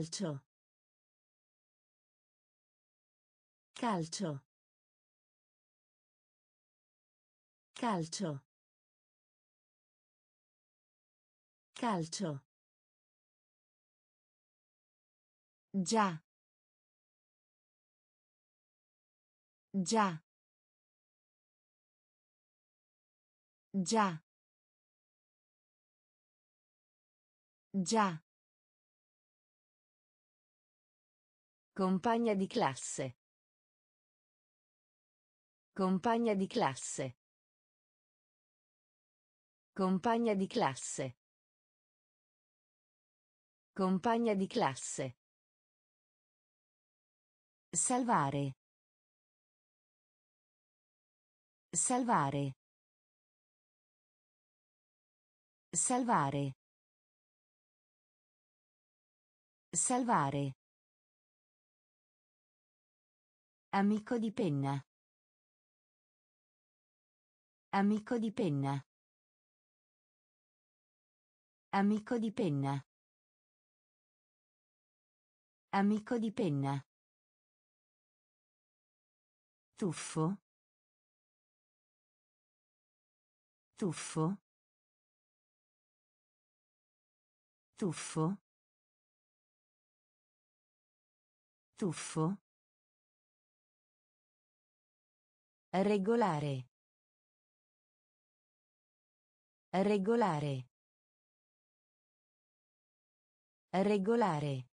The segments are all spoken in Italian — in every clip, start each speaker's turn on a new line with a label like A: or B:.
A: Calcio. Calcio. Calcio. Calcio. Già. Già. Già. Già. Compagna di classe. Compagna di classe. Compagna di classe. Compagna di classe. Salvare. Salvare. Salvare. Salvare. Amico di penna. Amico di penna. Amico di penna. Amico di penna. Tuffo. Tuffo. Tuffo. Tuffo. Regolare. Regolare. Regolare.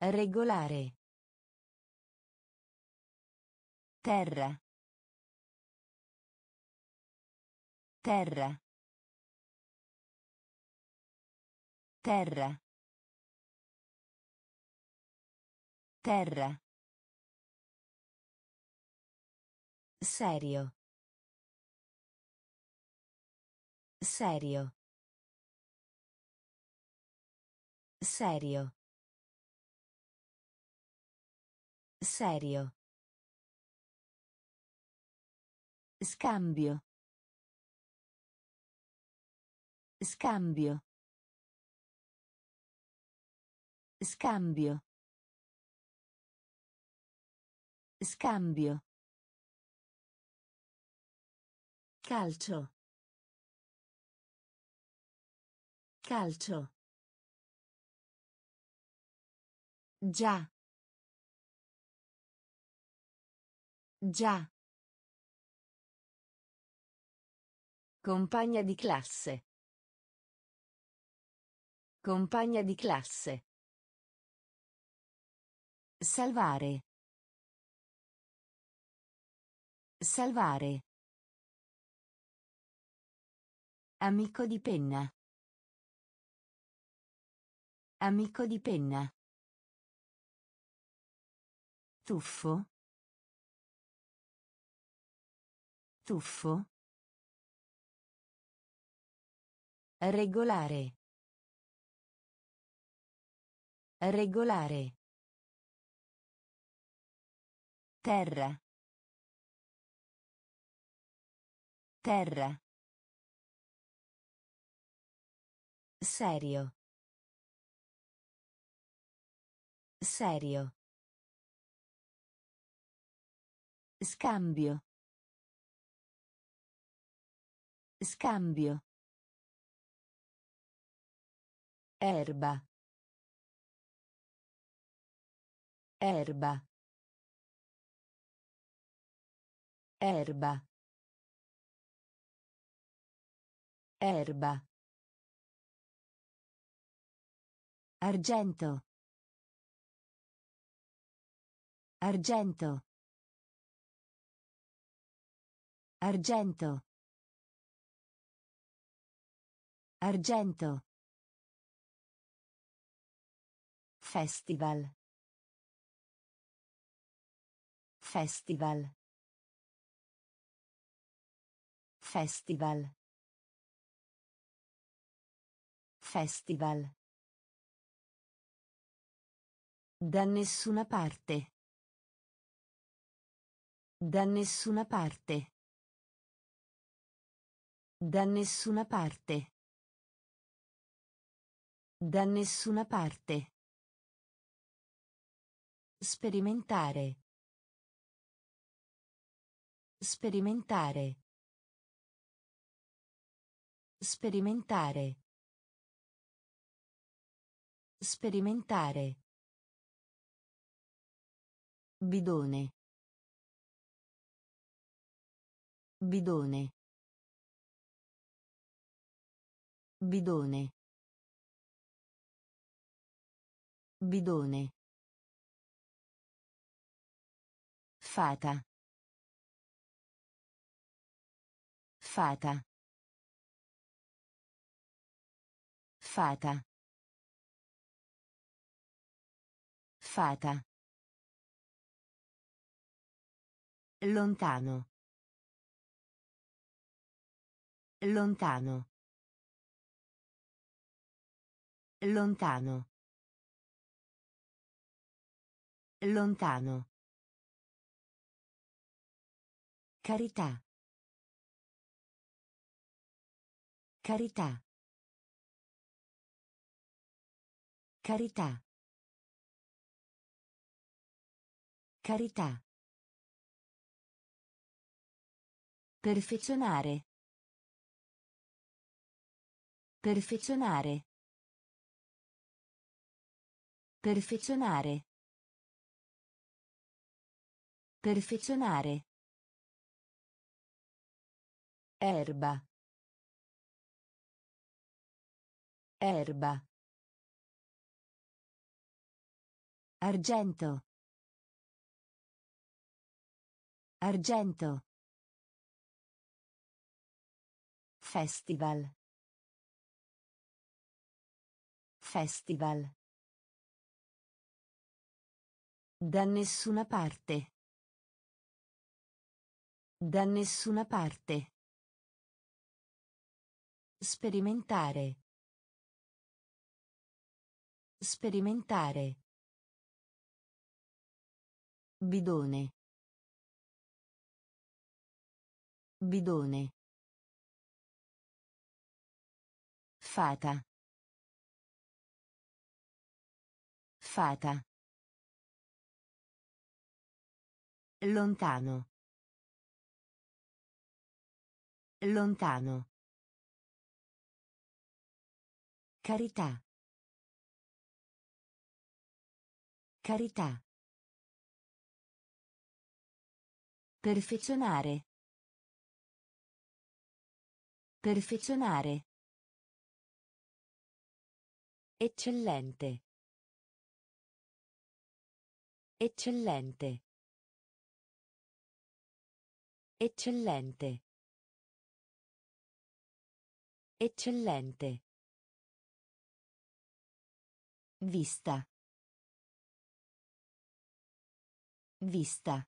A: Regolare. Terra. Terra. Terra. Terra. Serio. Serio. Serio. Serio. Scambio. Scambio. Scambio. Scambio. Calcio. Calcio. Già. Già. Compagna di classe. Compagna di classe. Salvare. Salvare. Amico di penna. Amico di penna. Tuffo. Tuffo. Regolare. Regolare. Terra. Terra. Serio. Serio. Scambio. Scambio. Erba. Erba. Erba. Erba. Argento. Argento. Argento. Argento. Festival. Festival. Festival. Festival. Da nessuna parte. Da nessuna parte. Da nessuna parte. Da nessuna parte. Sperimentare. Sperimentare. Sperimentare. Sperimentare. Bidone. Bidone. Bidone. Bidone. Fata. Fata. Fata. Fata. Lontano. Lontano. Lontano. Lontano. Carità. Carità. Carità. Carità. Perfezionare. Perfezionare. Perfezionare. Perfezionare. Erba. Erba. Argento. Argento. Festival. Festival. Da nessuna parte. Da nessuna parte. Sperimentare. Sperimentare. Bidone. Bidone. Fata. Fata. Lontano. Lontano. Carità. Carità. Perfezionare. Perfezionare. Eccellente. Eccellente. Eccellente. Eccellente. Vista. Vista.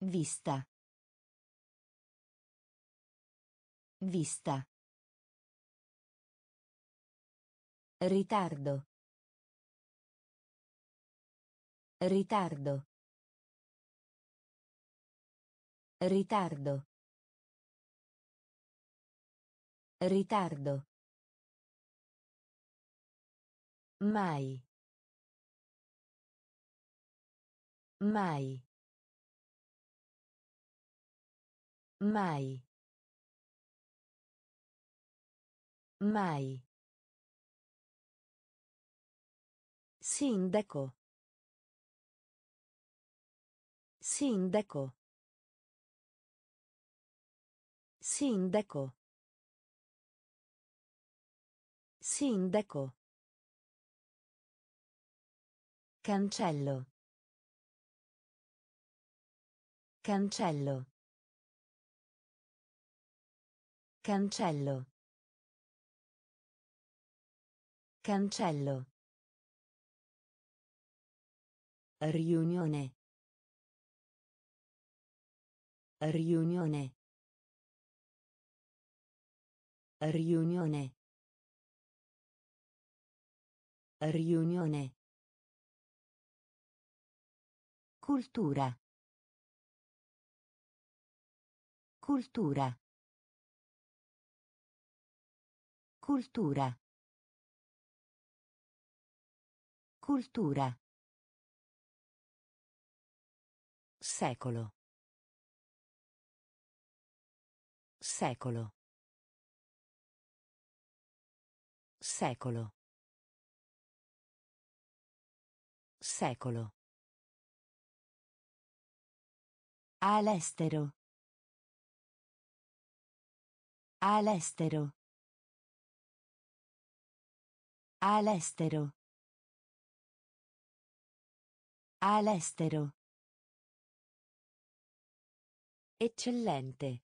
A: Vista. Vista. Ritardo. Ritardo. Ritardo. Ritardo. Mai. Mai. Mai. Mai. Sindaco. Sindaco. Sindaco. Sindaco. Cancello. Cancello. Cancello. Cancello. Riunione. Riunione. Riunione. Riunione. Cultura. Cultura. Cultura. Cultura. Secolo. Secolo. Secolo. Secolo. All'estero. All'estero. All'estero. All'estero. Eccellente.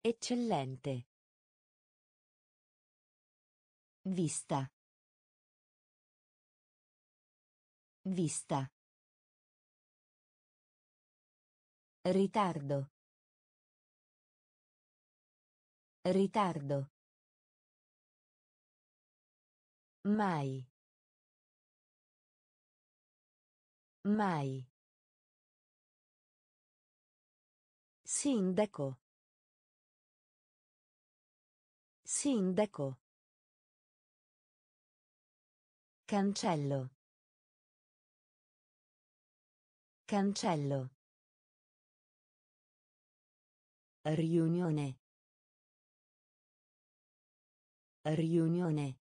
A: Eccellente. Vista. Vista. Ritardo. Ritardo. Mai. Mai. Sindaco. Sindaco. Cancello. Cancello. Riunione. Riunione.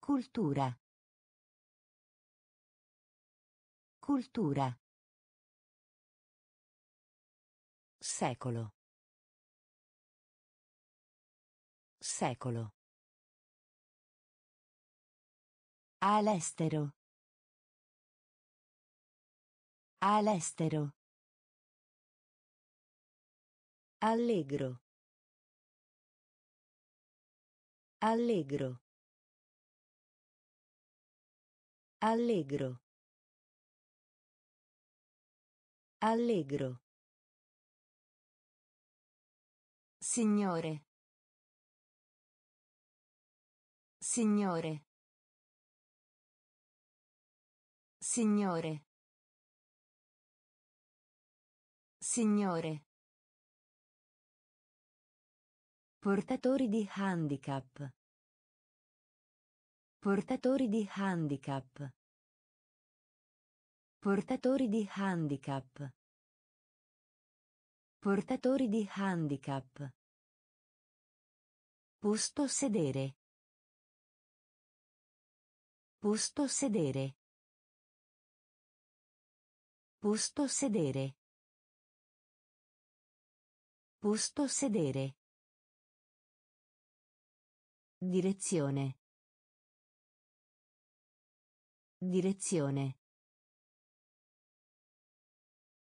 A: Cultura. Cultura. Secolo. Secolo. All'estero. All'estero. Allegro. Allegro. Allegro. Allegro. Signore. Signore. Signore. Signore. Portatori di handicap. Portatori di handicap. Portatori di handicap. Portatori di handicap. Posto sedere. Posto sedere. Posto sedere. Posto sedere. Direzione. Direzione.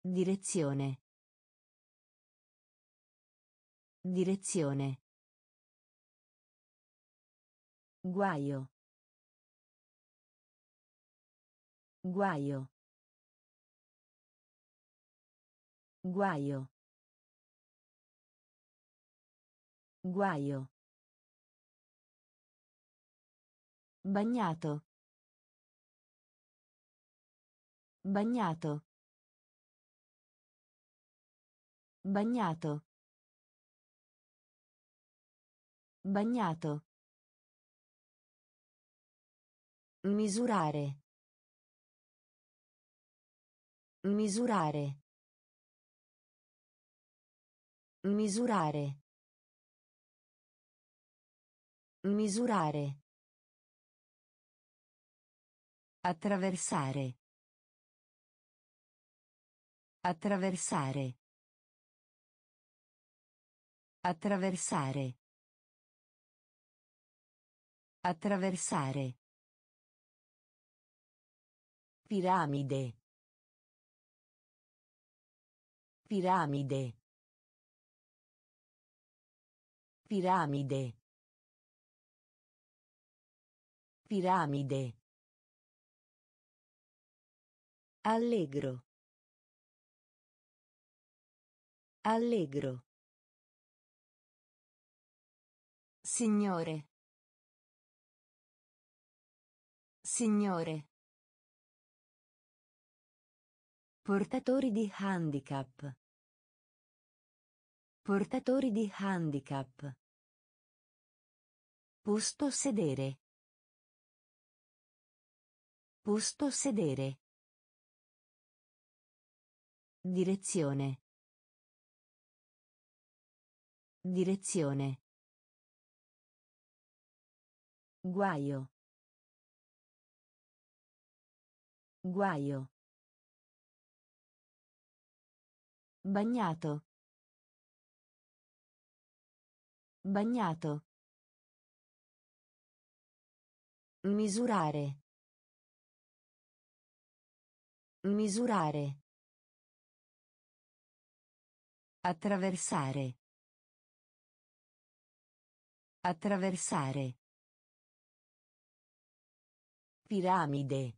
A: Direzione. Direzione. Guaio. Guaio. Guaio. Guaio. Bagnato. Bagnato. Bagnato. Bagnato. Misurare. Misurare. Misurare. Misurare. Attraversare. Attraversare. Attraversare. Attraversare. Piramide. Piramide. Piramide. Piramide. Allegro. Allegro. Signore. Signore. Portatori di handicap. Portatori di handicap. Posto sedere. Posto sedere. Direzione. Direzione. Guaio. Guaio. Bagnato. Bagnato. Misurare. Misurare. Attraversare. Attraversare. Piramide.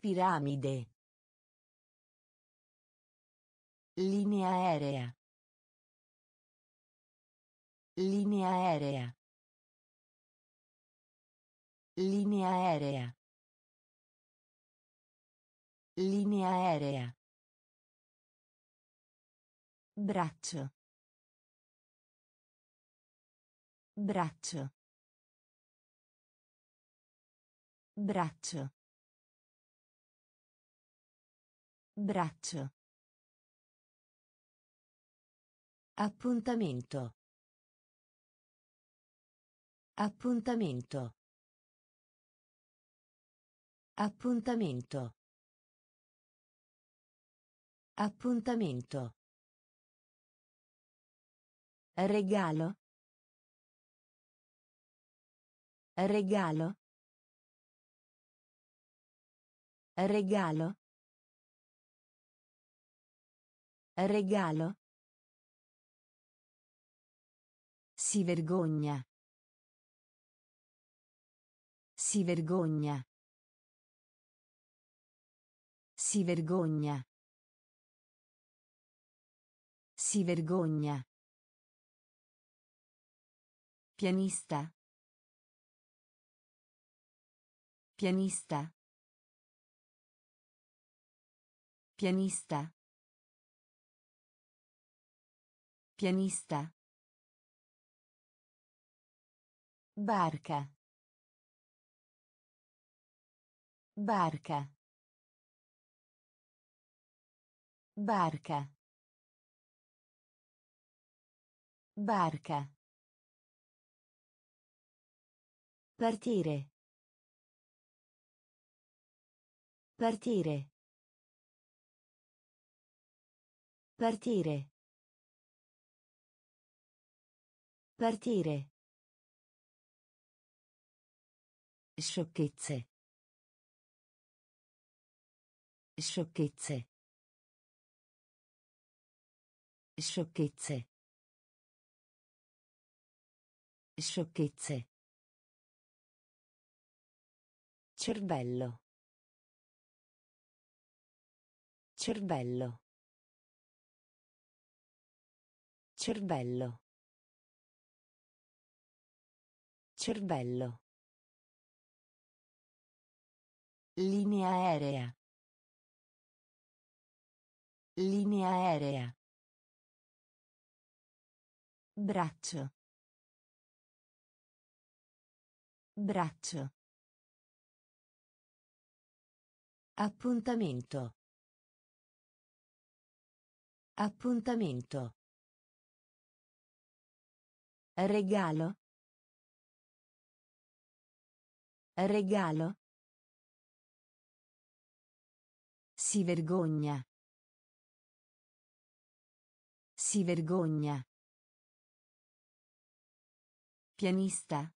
A: Piramide. Linea aerea. Linea aerea. Linea aerea. Linea aerea. Braccio. Braccio. Braccio. Braccio. Appuntamento. Appuntamento. Appuntamento. Appuntamento. Regalo. Regalo. Regalo. Regalo. Si vergogna. Si vergogna. Si vergogna. Si vergogna. Pianista. Pianista. Pianista. Pianista. Barca. Barca. Barca. Barca. Partire. Partire. Partire. Partire. Sciocchezze. Sciocchezze. Sciocchezze. Sciocchezze. Cervello. Cervello. Cervello. Cervello. Linea aerea. Linea aerea. Braccio. Braccio. Appuntamento. Appuntamento. Regalo. Regalo. Si vergogna. Si vergogna. Pianista.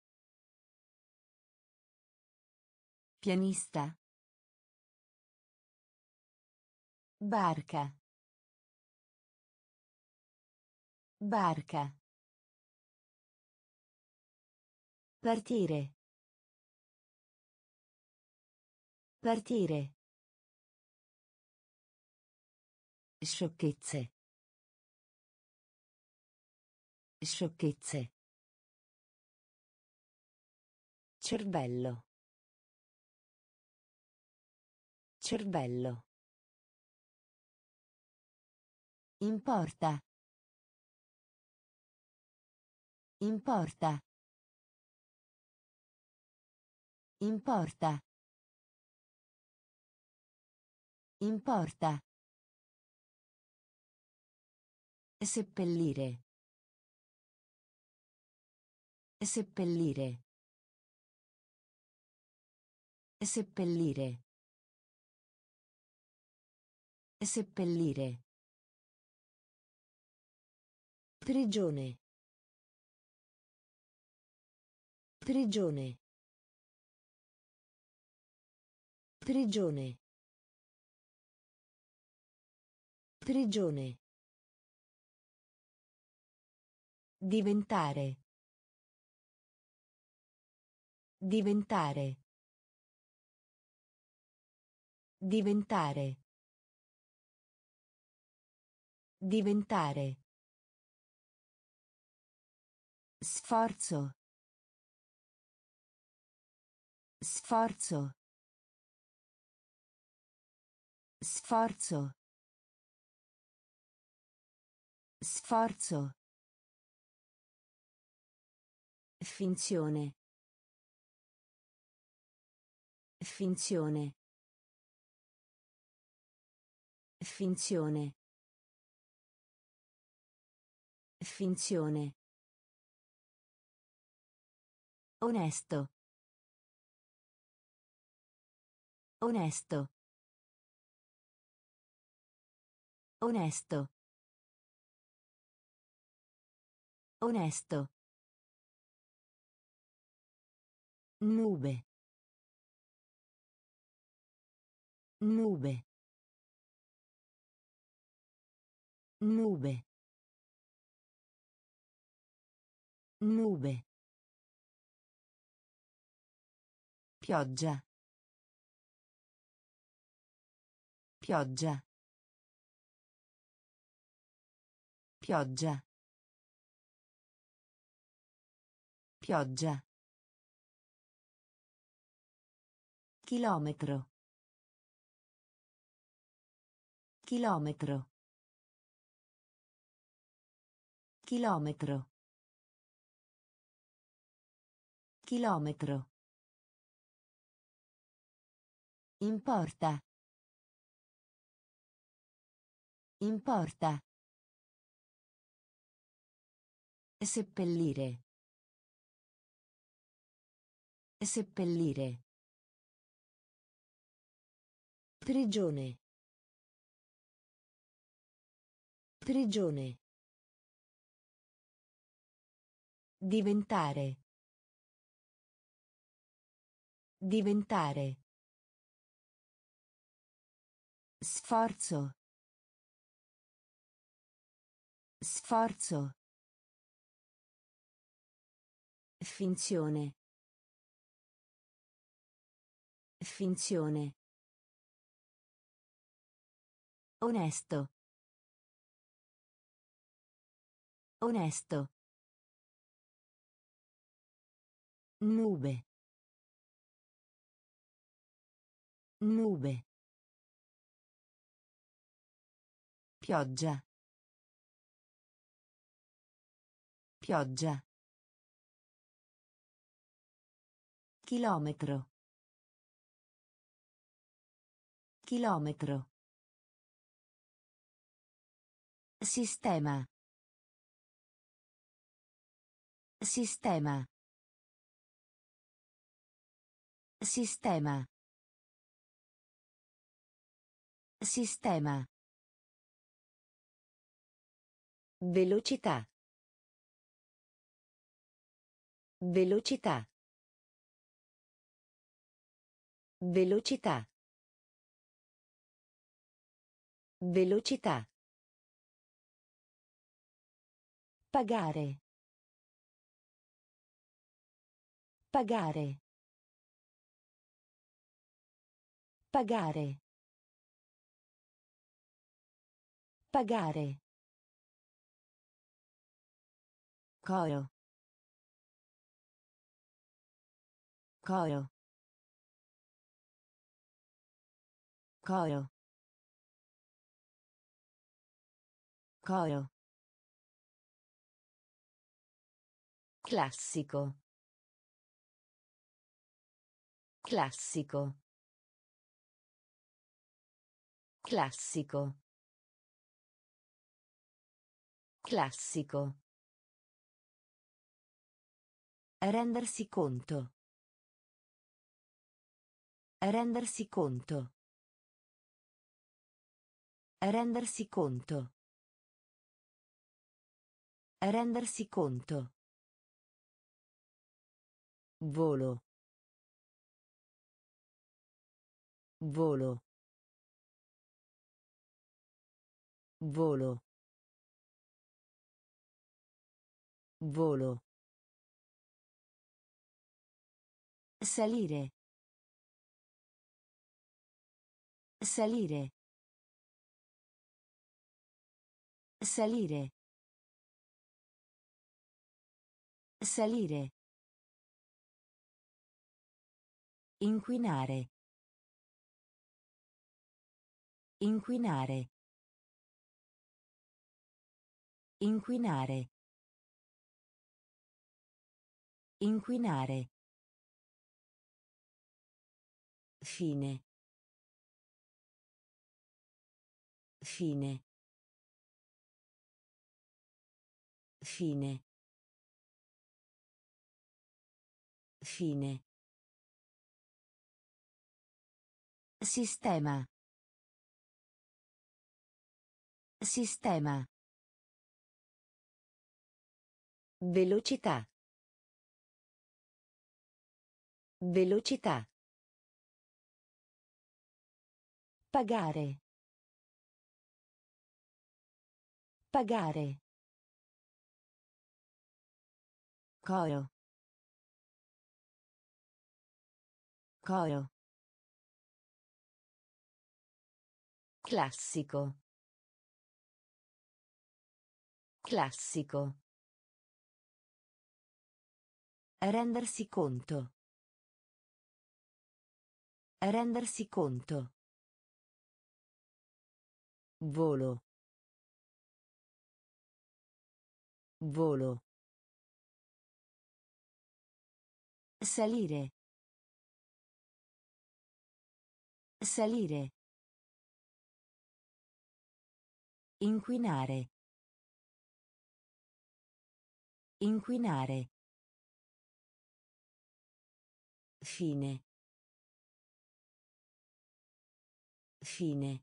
A: Pianista. Barca. Barca. Partire. Partire. Sciocchezze. Sciocchezze. Cervello. Cervello. Importa. Importa. Importa. Importa. Seppellire. Seppellire. Seppellire. Seppellire. Prigione. Prigione. Prigione. Prigione. Diventare. Diventare. Diventare. Diventare. Sforzo. Sforzo. Sforzo. Sforzo. Finzione. Finzione. Finzione. Finzione. Onesto. Onesto. Onesto. Onesto. Nube. Nube. Nube. Nube. Pioggia. Pioggia. Pioggia. Pioggia. Chilometro. Chilometro. Chilometro. Chilometro. Importa. Importa. Seppellire. Seppellire. Prigione. Prigione. Diventare. Diventare. Sforzo. Sforzo. Finzione. Finzione. Onesto. Onesto. Nube. Nube. Pioggia. Pioggia. Chilometro. Chilometro. Sistema. Sistema. Sistema. Sistema. Velocità. Velocità. Velocità. Velocità. Pagare. Pagare. Pagare. Pagare. Coro. Coro. Coro. Coro. Classico. Classico. Classico. Classico. Rendersi conto. Rendersi conto. Rendersi conto. Rendersi conto. Volo. Volo. Volo. Volo. Salire. Salire. Salire. Salire. Inquinare. Inquinare. Inquinare. Inquinare. Fine. Fine. Fine. Fine. Sistema. Sistema. Velocità. Velocità. Pagare. Pagare. Coro. Coro. Classico. Classico. Rendersi conto. Rendersi conto. Volo. Volo. Salire. Salire. Inquinare. Inquinare. Fine. Fine.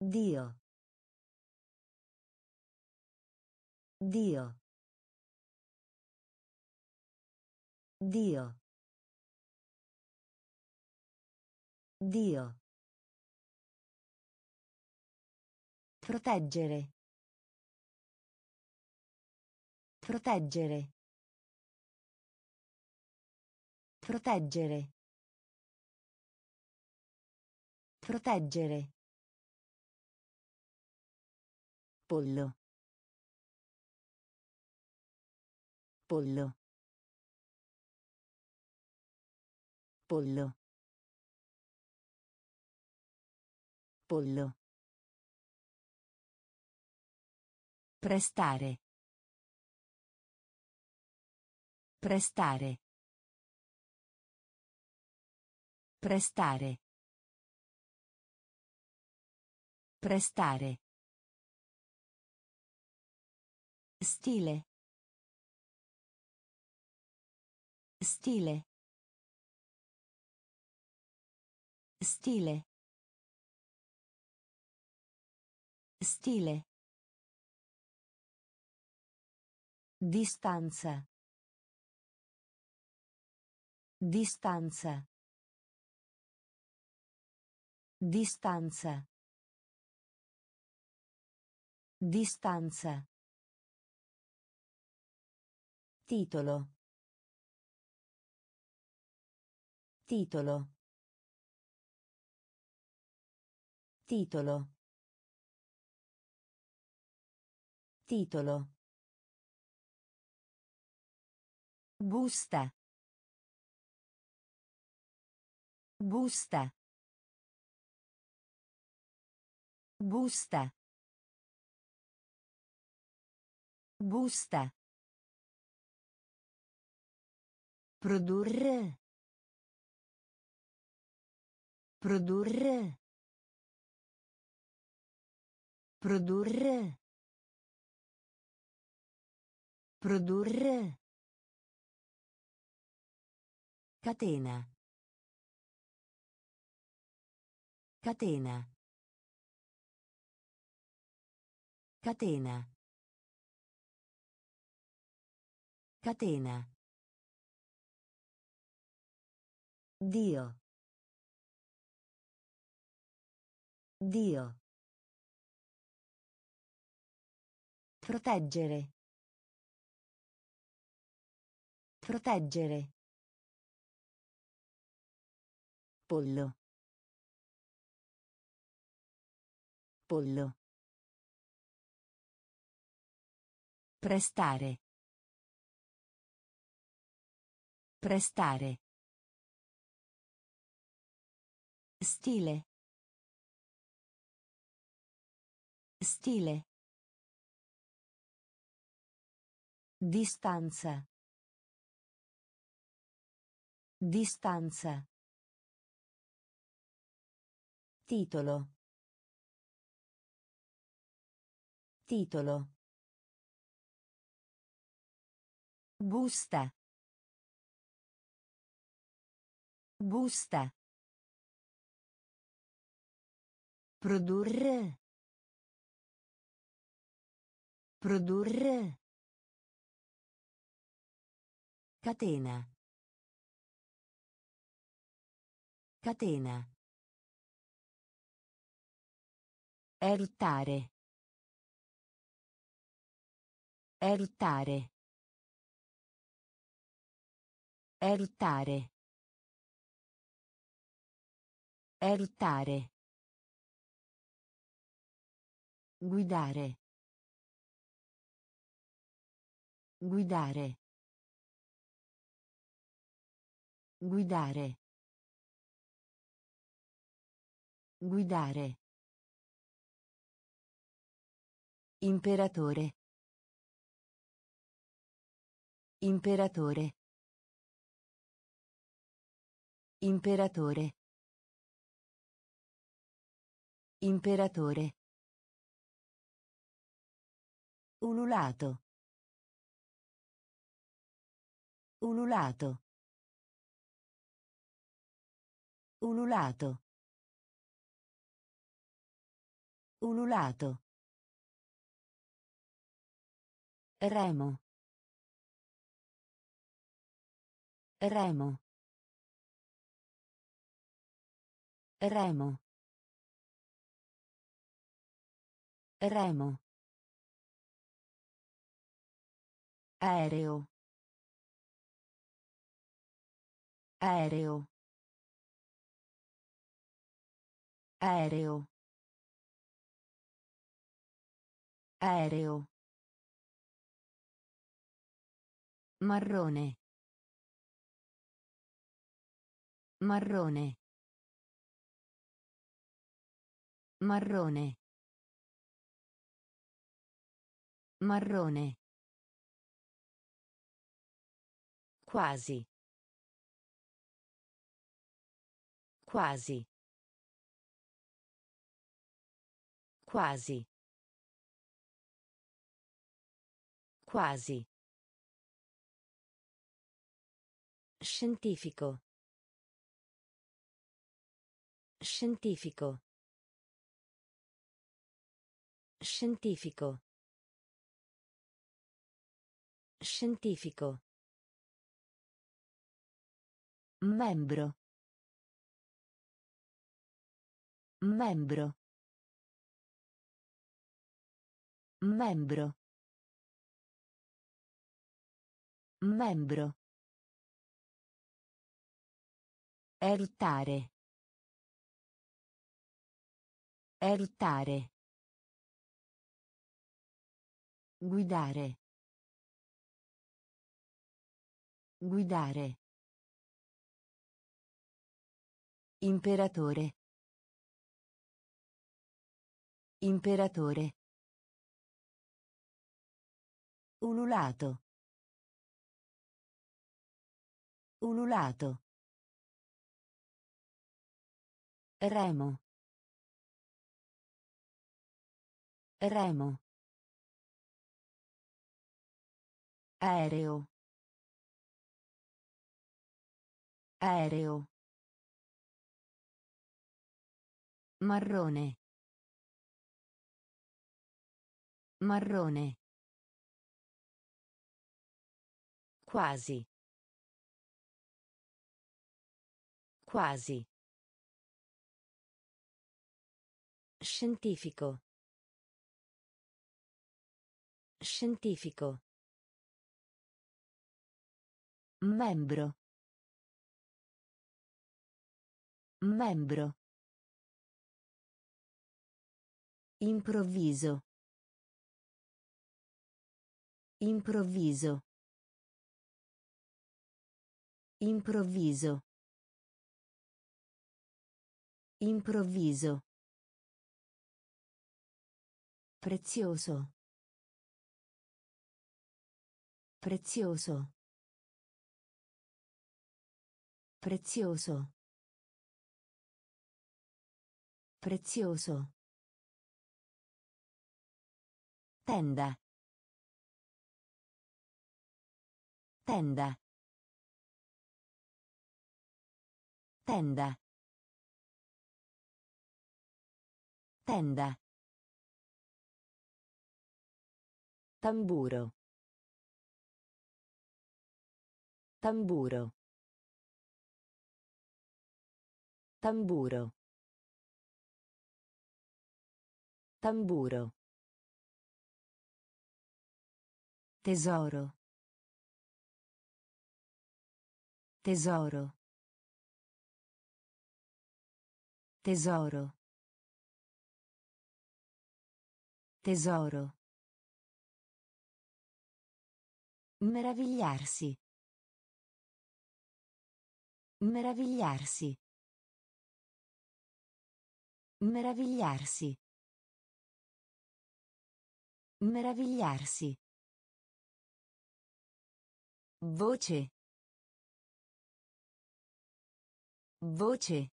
A: Dio. Dio. Dio. Dio. Proteggere. Proteggere. Proteggere. Proteggere. Pollo. Pollo. Pollo. Pollo. Prestare. Prestare. Prestare. Prestare. Stile. Stile. Stile. Stile. Distanza. Distanza. Distanza. Distanza. Titolo. Titolo. Titolo. Titolo. Busta. Busta. Busta. Busta. Produrre. Produrre. Produrre. Produrre. Catena. Catena. Catena. Catena. Dio. Dio. Proteggere. Proteggere. Pollo. Pollo. Prestare. Prestare. Stile. Stile. Distanza. Distanza. Titolo. Titolo. Busta. Busta. Produrre. Produrre. Catena. Catena. Eruttare. Eruttare. Eruttare. Eruttare. Guidare. Guidare. Guidare. Guidare. Imperatore. Imperatore. Imperatore. Imperatore. Ululato. Ululato. Ululato. Ululato. Remo. Remo. Remo. Remo. Aereo. Aereo. Aereo. Aereo. Marrone. Marrone. Marrone. Marrone. Quasi. Quasi. Quasi. Quasi. Scientifico. Scientifico. Scientifico. Scientifico. Membro. Membro. Membro. Membro. Eruttare. Eruttare. Guidare. Guidare. Imperatore. Imperatore. Ululato. Ululato. Remo. Remo. Aereo. Aereo. Marrone. Marrone. Quasi. Quasi. Scientifico. Scientifico. Membro. Membro. Improvviso. Improvviso. Improvviso. Improvviso. Prezioso. Prezioso. Prezioso. Prezioso. Tenda. Tenda. Tenda. Tenda. Tamburo. Tamburo. Tamburo. Tamburo. Tesoro. Tesoro. Tesoro. Tesoro. Meravigliarsi. Meravigliarsi. Meravigliarsi. Meravigliarsi. Voce. Voce.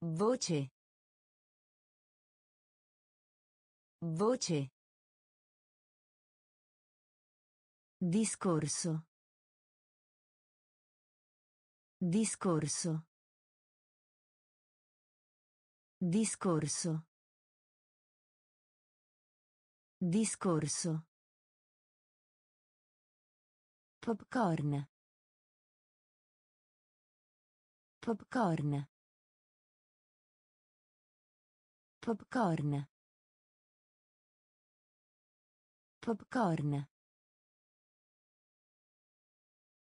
A: Voce. Voce. Discorso. Discorso. Discorso. Discorso. Popcorn. Popcorn. Popcorn. Popcorn.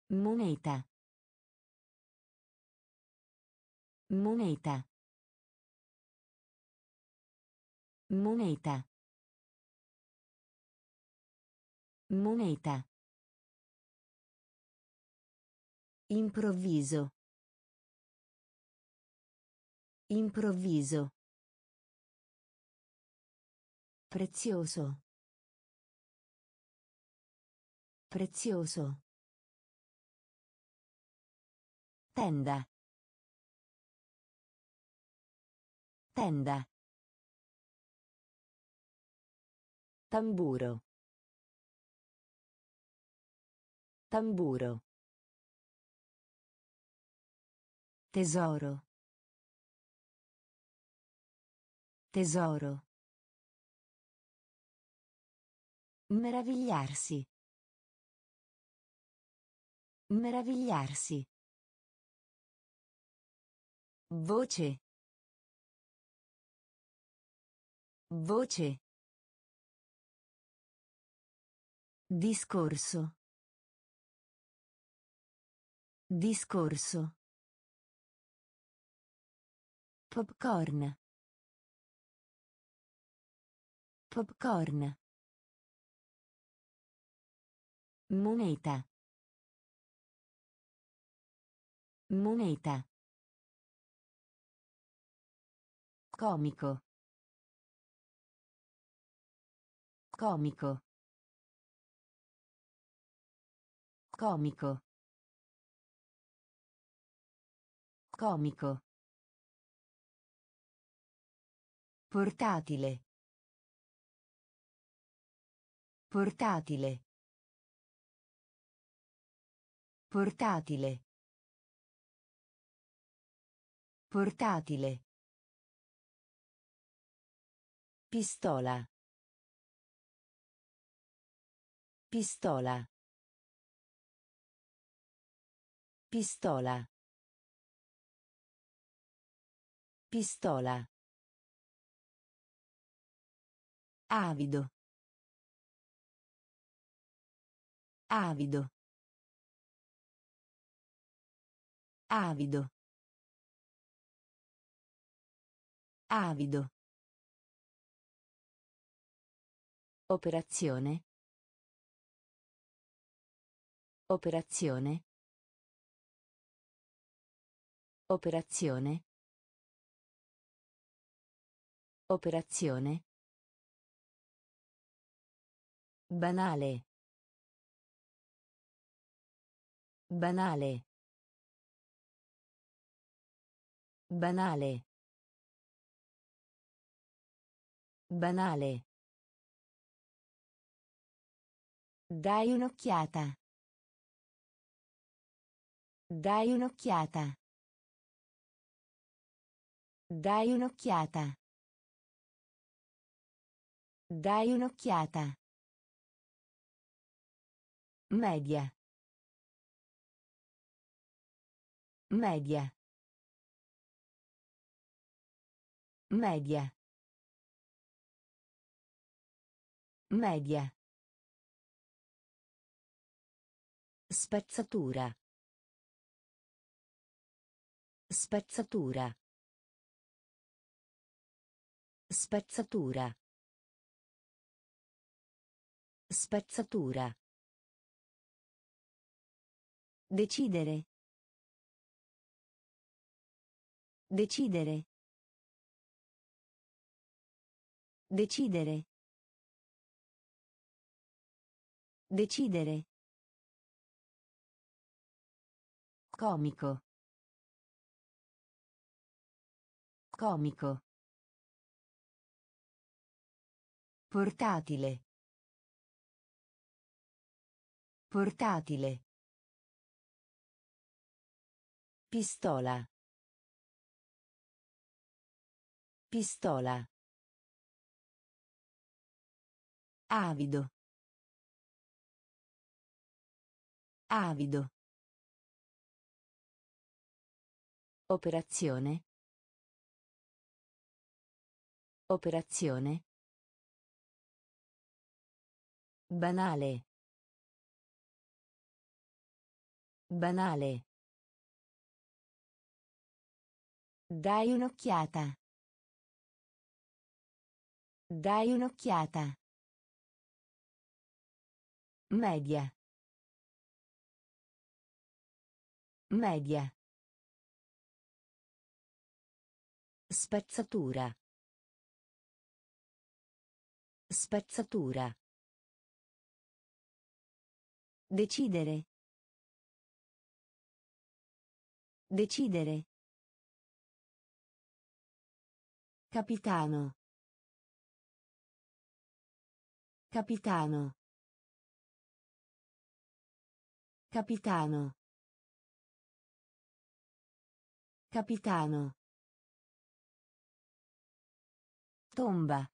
A: Moneta. Moneta. Moneta. Moneta. Improvviso. Improvviso. Prezioso. Prezioso. Tenda. Tenda. Tamburo. Tamburo. Tesoro. Tesoro. Meravigliarsi. Meravigliarsi. Voce. Voce. Discorso. Discorso. Popcorn. Popcorn. Moneta. Moneta. Comico. Comico. Comico. Comico. Portatile. Portatile. Portatile. Portatile. Pistola. Pistola. Pistola. Pistola. Avido. Avido. Avido. Avido. Operazione. Operazione. Operazione. Operazione. Banale. Banale. Banale. Banale. Dai un'occhiata. Dai un'occhiata. Dai un'occhiata. Dai un'occhiata. Media. Media. Media. Media. Spezzatura. Spezzatura. Spezzatura. Spezzatura. Decidere. Decidere. Decidere. Decidere. Comico. Comico. Portatile. Portatile. Pistola. Pistola. Avido. Avido. Operazione. Operazione. Banale. Banale. Dai un'occhiata. Dai un'occhiata. Media. Media. Spezzatura. Spezzatura. Decidere. Decidere. Capitano. Capitano. Capitano. Capitano. Tomba.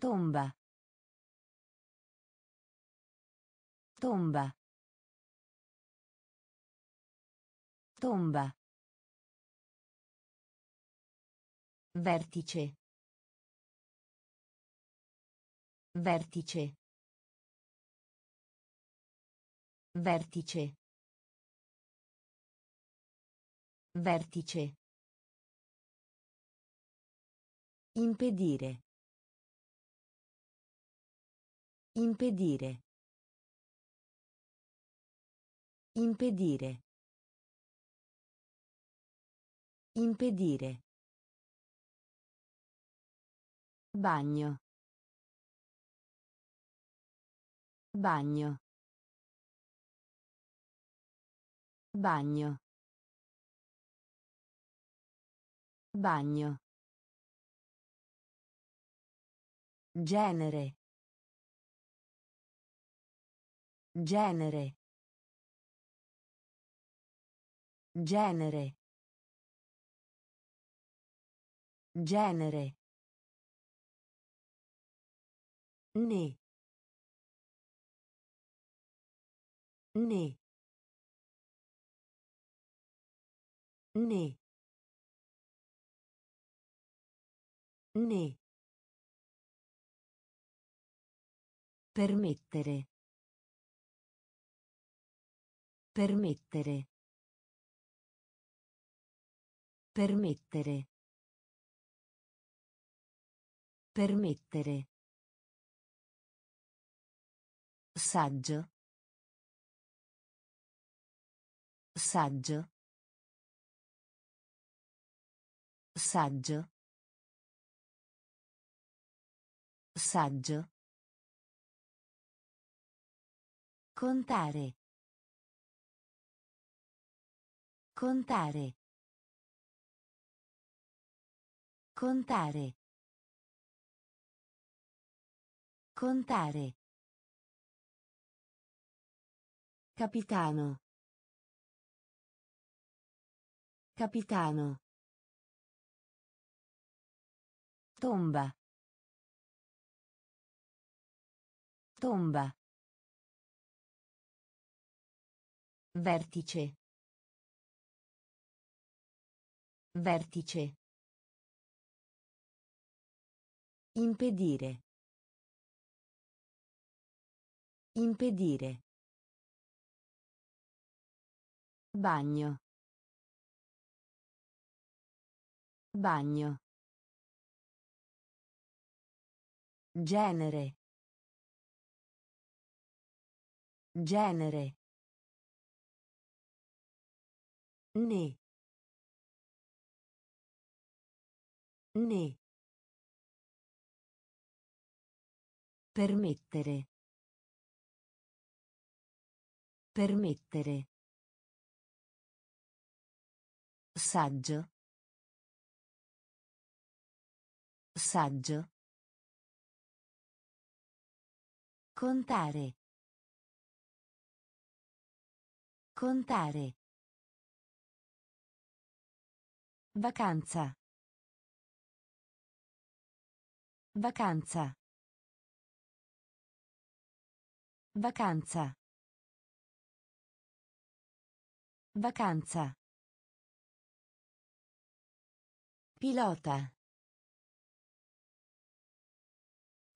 A: Tomba. Tomba. Tomba. Vertice. Vertice. Vertice. Vertice. Impedire. Impedire. Impedire. Impedire. Bagno. Bagno. Bagno. Bagno. Genere. Genere. Genere. Genere. Né. Né. Né. Né. Permettere. Permettere. Permettere. Permettere. Saggio. Saggio. Saggio. Saggio. Contare. Contare. Contare. Contare. Capitano. Capitano. Tomba. Tomba. Vertice. Vertice. Impedire. Impedire. Bagno. Bagno. Genere. Genere. Né. Né. Permettere. Permettere. Saggio. Saggio. Contare. Contare. Vacanza. Vacanza. Vacanza. Vacanza. Pilota.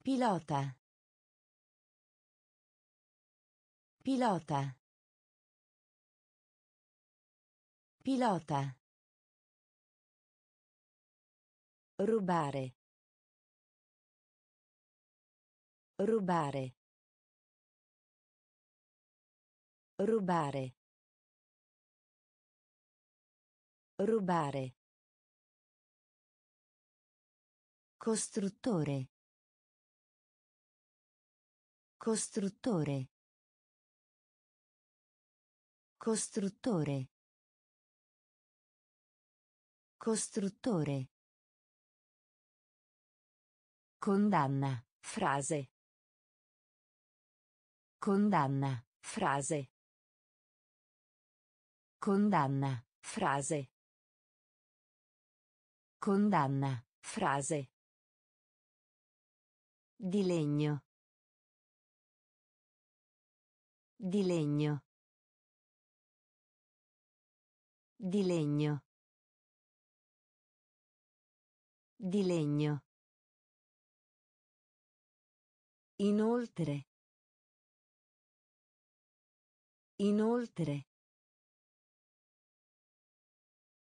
A: Pilota. Pilota. Pilota. Rubare. Rubare. Rubare. Rubare. Costruttore. Costruttore. Costruttore. Costruttore. Condanna. Frase. Condanna. Frase. Condanna. Frase. Condanna. Frase. Di legno. Di legno. Di legno. Di legno. Inoltre. Inoltre.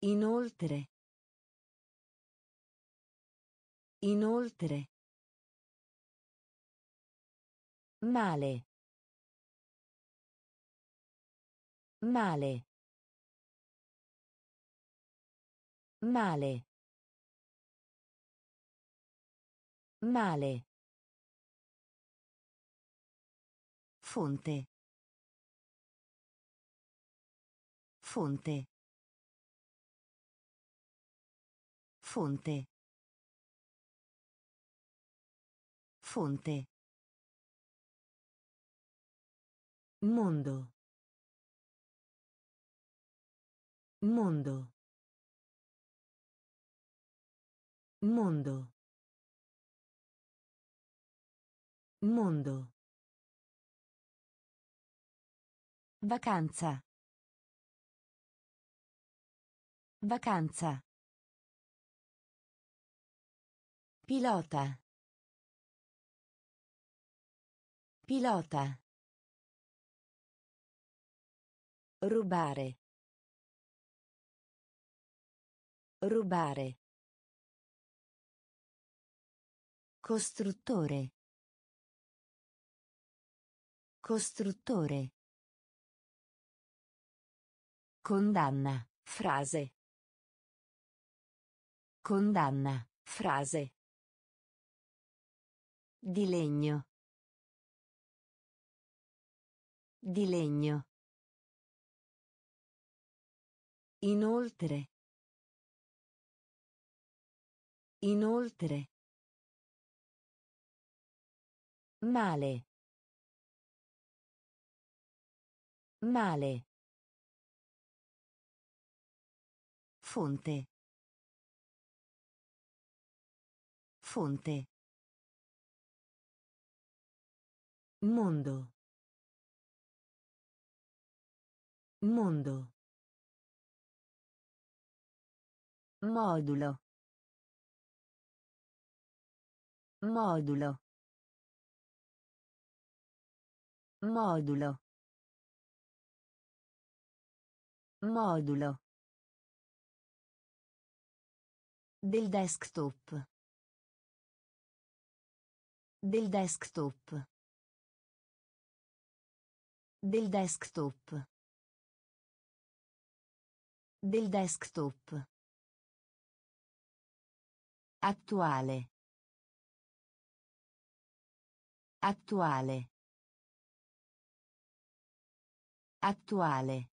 A: Inoltre. Inoltre. Male. Male. Male. Male. Fonte. Fonte. Fonte. Fonte. Mondo. Mondo. Mondo. Mondo. Vacanza. Vacanza. Pilota. Pilota. Rubare. Rubare. Costruttore. Costruttore. Condanna. Frase. Condanna. Frase. Di legno. Di legno. Inoltre. Inoltre. Male. Male. Fonte. Fonte. Mondo. Mondo. Modulo. Modulo. Modulo. Modulo. Del desktop. Del desktop. Del desktop. Del desktop. Attuale. Attuale. Attuale.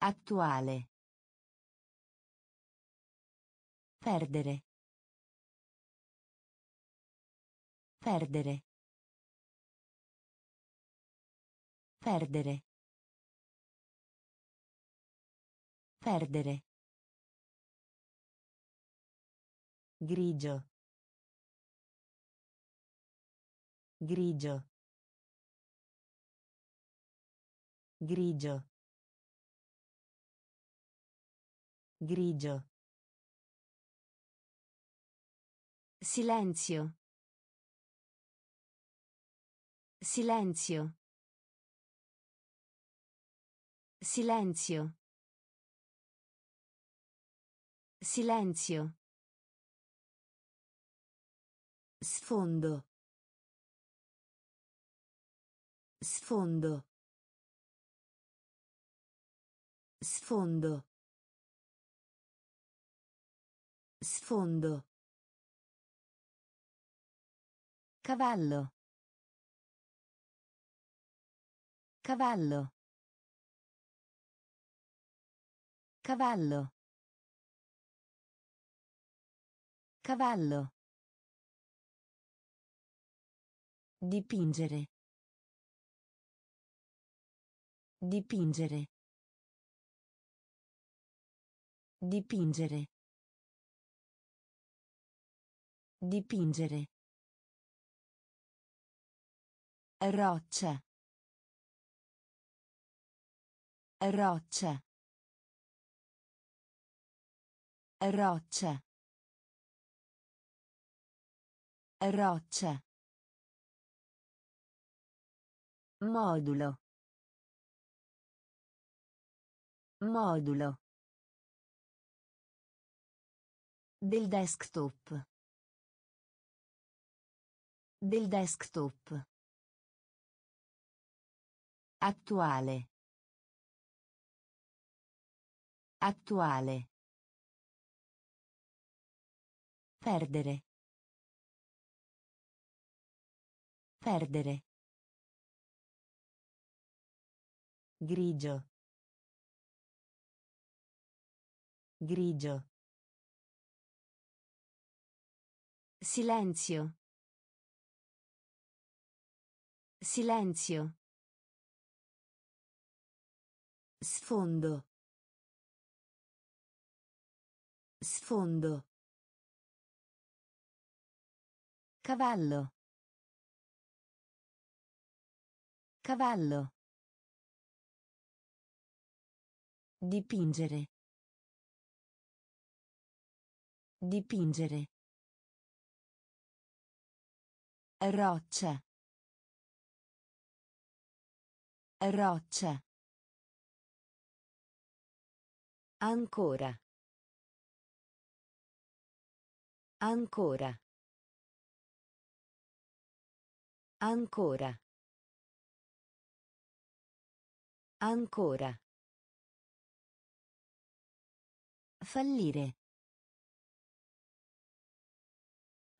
A: Attuale. Perdere. Perdere. Perdere. Perdere. Grigio. Grigio. Grigio. Grigio. Silenzio. Silenzio. Silenzio. Silenzio. Sfondo. Sfondo. Sfondo. Sfondo. Cavallo. Cavallo. Cavallo. Cavallo. Dipingere. Dipingere. Dipingere. Dipingere. Roccia. Roccia. Roccia. Roccia. Modulo. Modulo. Del desktop. Del desktop. Attuale. Attuale. Perdere. Perdere. Grigio. Grigio. Silenzio. Silenzio. Sfondo. Sfondo. Cavallo. Cavallo. Dipingere. Dipingere. Roccia. Roccia. Ancora. Ancora. Ancora. Ancora. Fallire.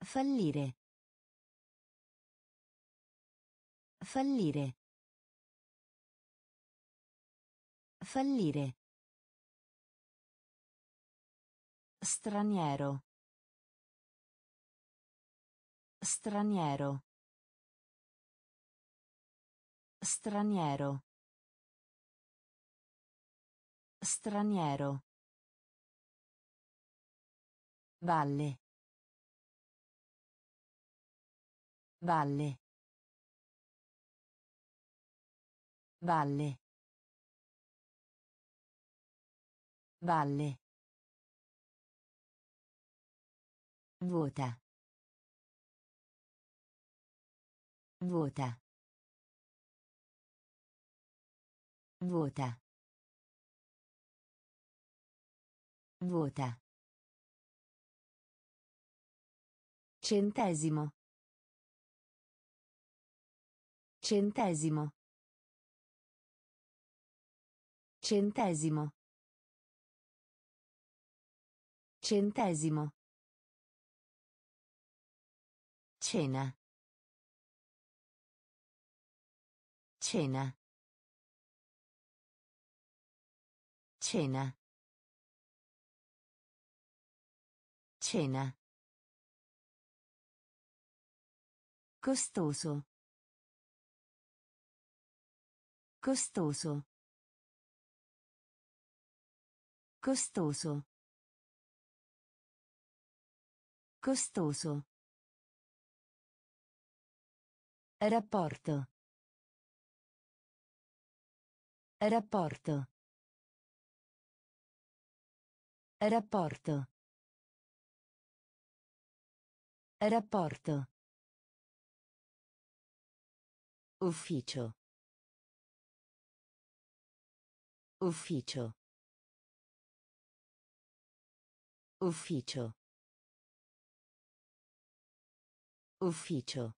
A: Fallire. Fallire. Fallire. Straniero. Straniero. Straniero. Straniero. Valle. Valle. Valle. Valle. Vota. Vota. Vota. Vota. Centesimo. Centesimo. Centesimo. Centesimo. Cena. Cena. Cena. Cena. Costoso. Costoso. Costoso. Costoso. Rapporto. Rapporto. Rapporto. Rapporto. Ufficio. Ufficio. Ufficio. Ufficio.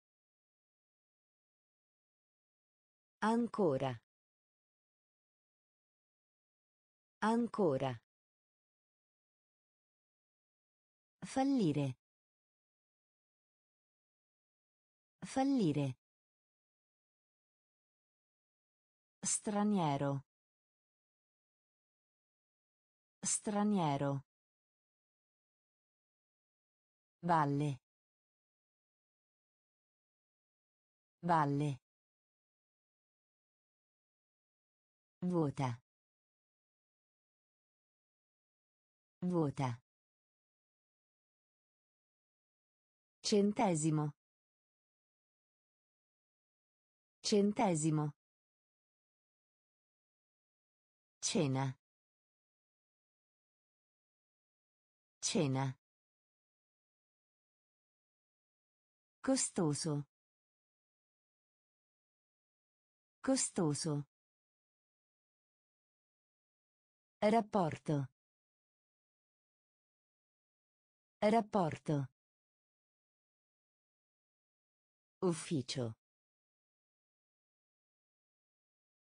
A: Ancora. Ancora. Fallire. Fallire. Straniero. Straniero. Valle. Valle. Vota. Vota. Centesimo. Centesimo. Cena. Cena. Costoso. Costoso. Rapporto. Rapporto. Ufficio.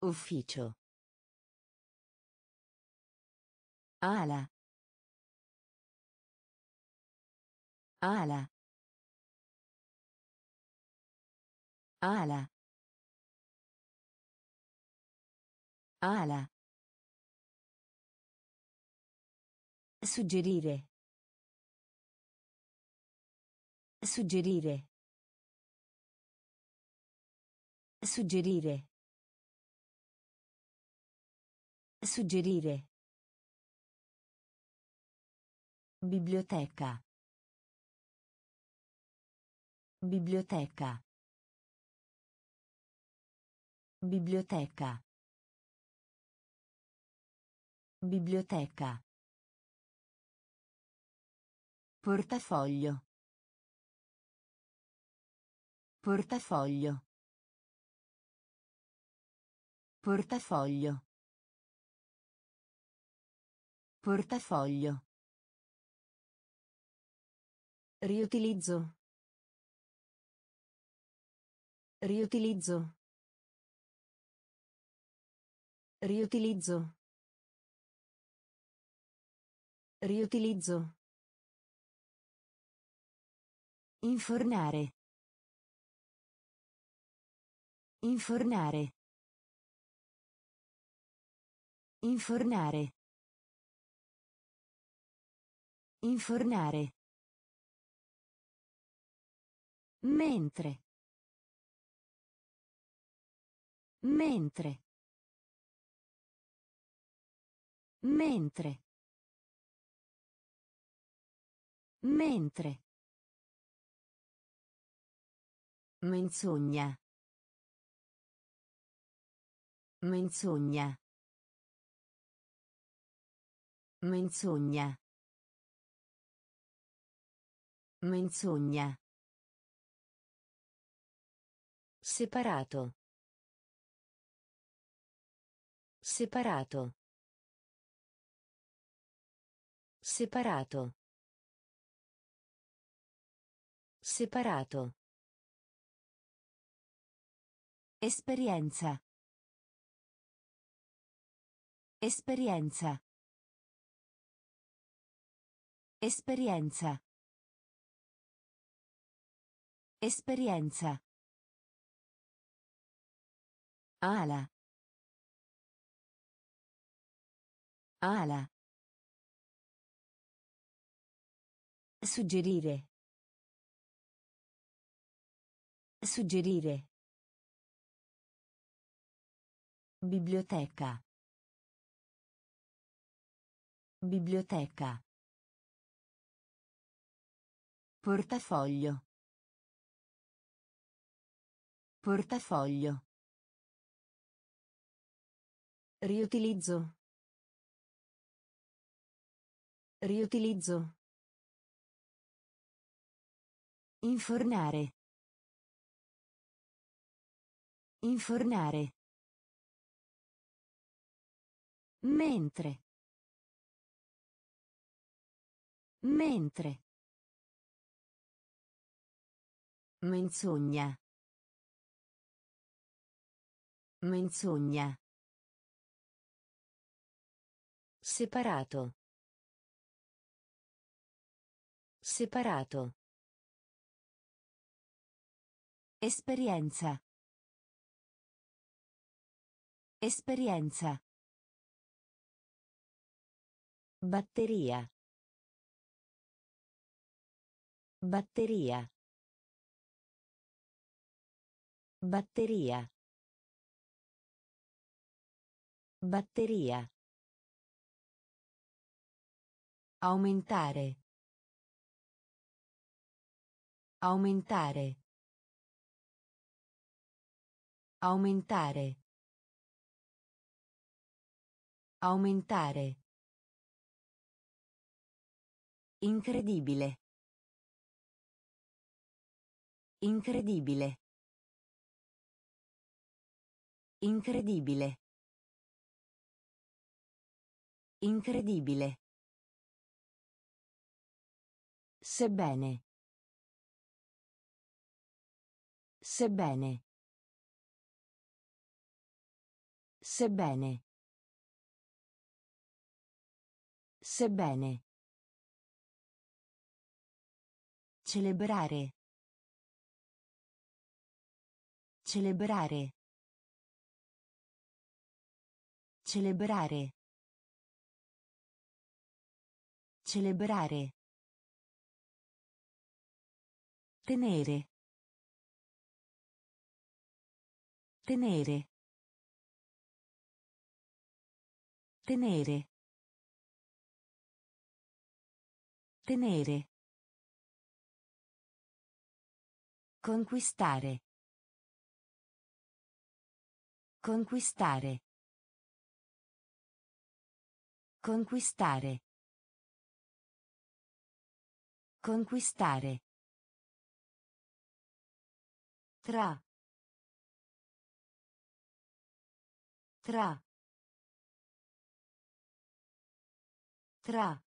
A: Ufficio. Ala. Ala. Ala. Ala. Suggerire. Suggerire. Suggerire. Suggerire. Biblioteca. Biblioteca. Biblioteca. Biblioteca. Portafoglio. Portafoglio. Portafoglio. Portafoglio. Riutilizzo. Riutilizzo. Riutilizzo. Riutilizzo. Infornare. Infornare. Infornare. Infornare. Mentre. Mentre. Mentre. Mentre. Menzogna. Menzogna. Menzogna. Menzogna. Separato. Separato. Separato. Separato. Esperienza. Esperienza. Esperienza. Esperienza. Ala. Ala. Suggerire. Suggerire. Biblioteca. Biblioteca. Portafoglio. Portafoglio. Riutilizzo. Riutilizzo. Infornare. Infornare. Mentre. Mentre. Menzogna. Menzogna. Separato. Separato. Esperienza. Esperienza. Batteria. Batteria. Batteria. Batteria. Aumentare. Aumentare. Aumentare. Aumentare. Incredibile. Incredibile. Incredibile. Incredibile. Sebbene. Sebbene. Sebbene. Sebbene. Celebrare. Celebrare. Celebrare. Celebrare. Tenere. Tenere. Tenere. Tenere. Conquistare. Conquistare. Conquistare. Conquistare. Tra. Tra. Tra.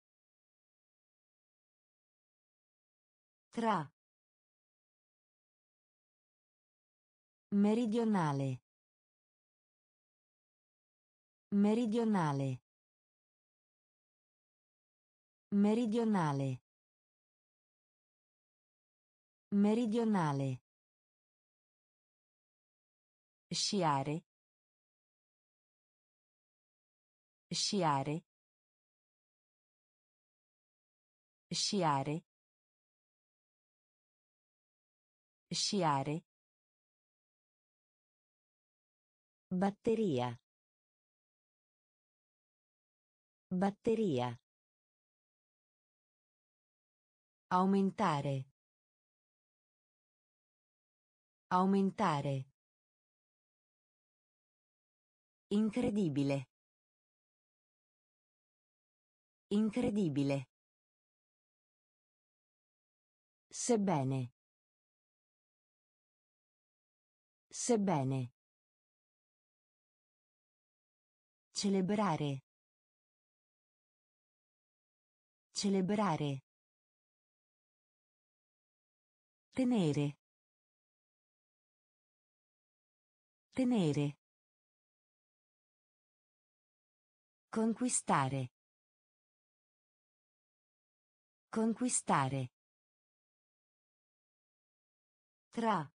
A: Tra. Meridionale. Meridionale. Meridionale. Meridionale. Sciare. Sciare. Sciare. Sciare. Batteria. Batteria. Aumentare. Aumentare. Incredibile. Incredibile. Sebbene. Sebbene. Celebrare. Celebrare. Tenere. Tenere. Conquistare. Conquistare. Tra.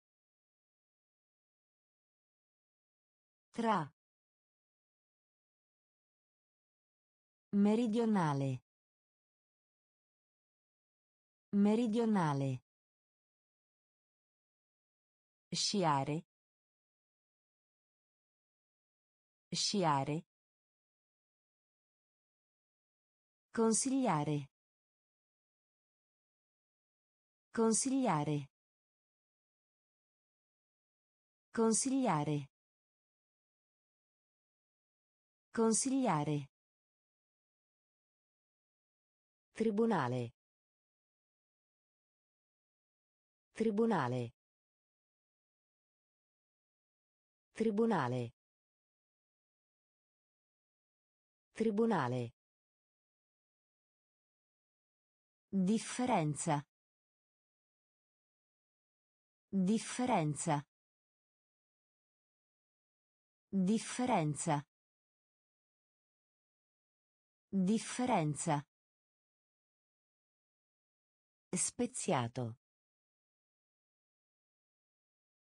A: Tra. Meridionale. Meridionale. Sciare. Sciare. Consigliare. Consigliare. Consigliare. Consigliare. Tribunale. Tribunale. Tribunale. Tribunale. Differenza. Differenza. Differenza. Differenza. Speziato.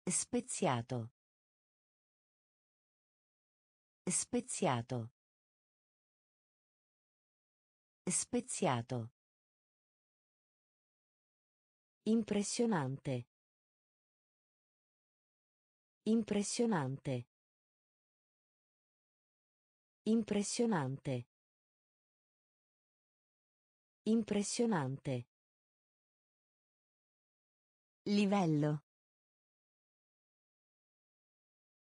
A: Speziato. Speziato. Speziato. Impressionante. Impressionante. Impressionante. Impressionante. Livello.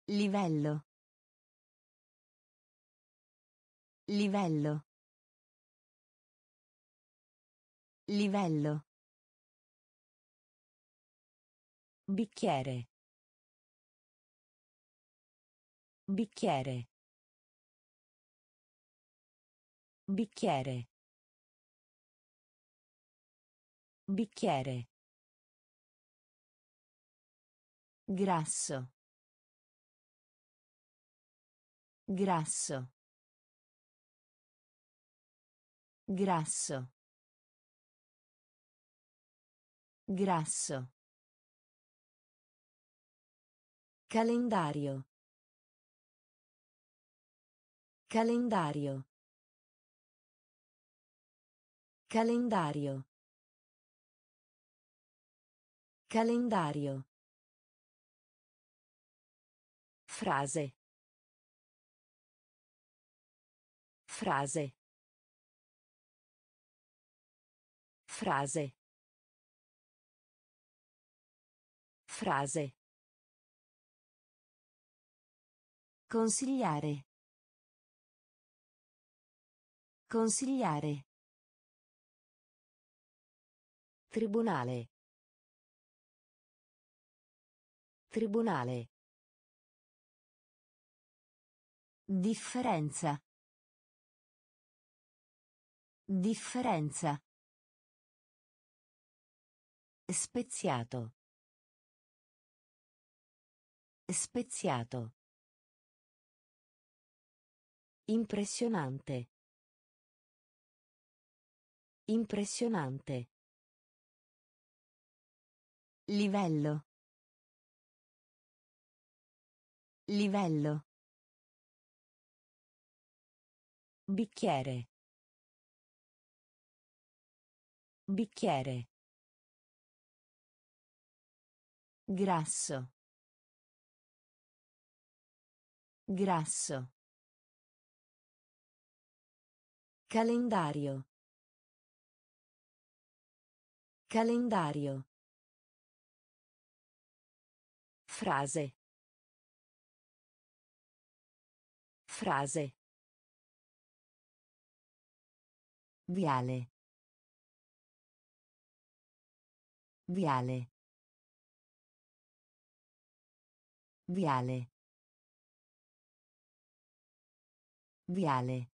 A: Livello. Livello. Livello. Bicchiere. Bicchiere. Bicchiere. Bicchiere. Grasso. Grasso. Grasso. Grasso. Calendario. Calendario. Calendario. Calendario. Frase. Frase. Frase. Frase. Consigliare. Consigliare. Tribunale. Tribunale. Differenza. Differenza. Speziato. Speziato. Impressionante. Impressionante. Livello. Livello. Bicchiere. Bicchiere. Grasso. Grasso. Calendario. Calendario. Frase. Frase. Viale. Viale. Viale. Viale.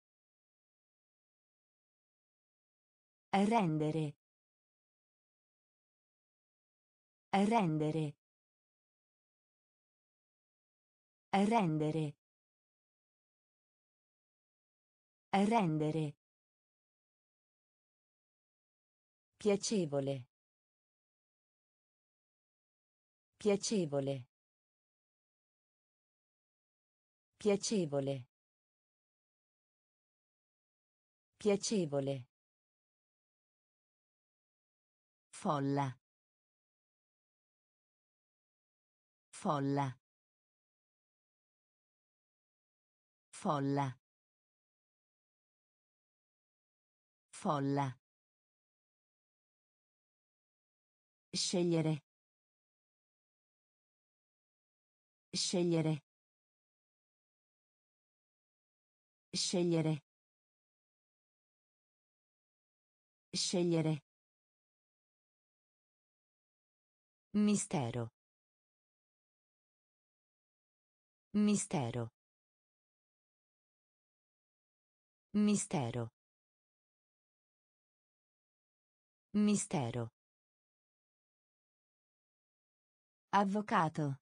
A: Rendere. Rendere. Rendere. Rendere. Piacevole. Piacevole. Piacevole. Piacevole. Folla. Folla. Folla. Folla. Scegliere. Scegliere. Scegliere. Scegliere. Mistero. Mistero. Mistero. Mistero. Avvocato.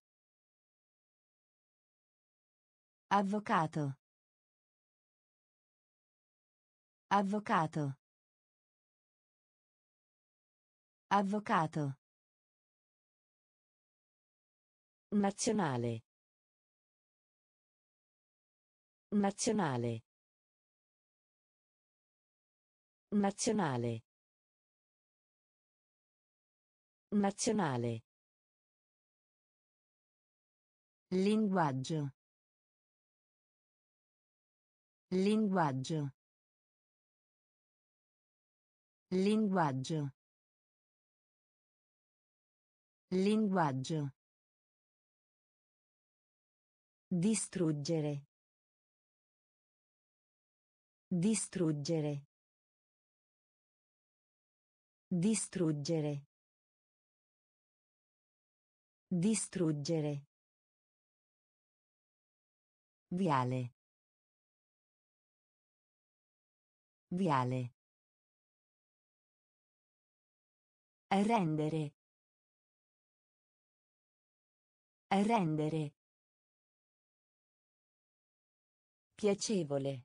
A: Avvocato. Avvocato. Avvocato. Nazionale. Nazionale. Nazionale. Nazionale. Linguaggio. Linguaggio. Linguaggio. Linguaggio. Distruggere. Distruggere. Distruggere. Distruggere. Viale. Viale. Rendere. Rendere. Piacevole.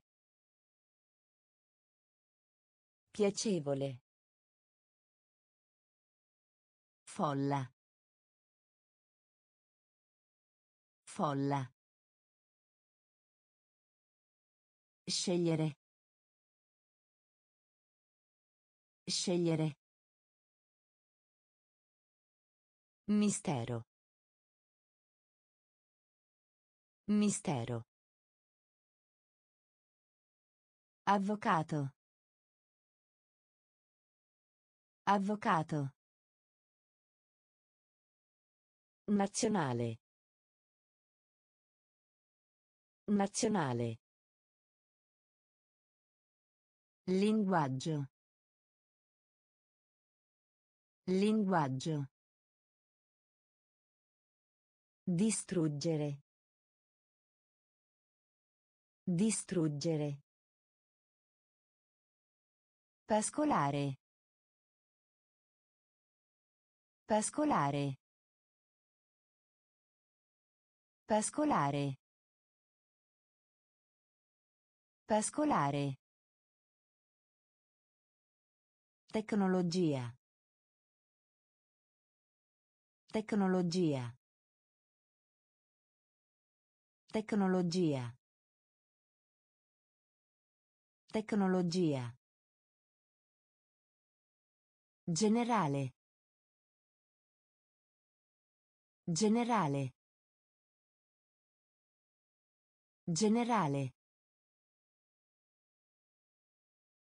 A: Piacevole. Folla. Folla. Scegliere. Scegliere. Mistero. Mistero. Avvocato. Avvocato. Nazionale. Nazionale. Linguaggio. Linguaggio. Distruggere. Distruggere. Pascolare. Pascolare. Pascolare. Pascolare. Tecnologia. Tecnologia. Tecnologia. Tecnologia. Generale. Generale. Generale.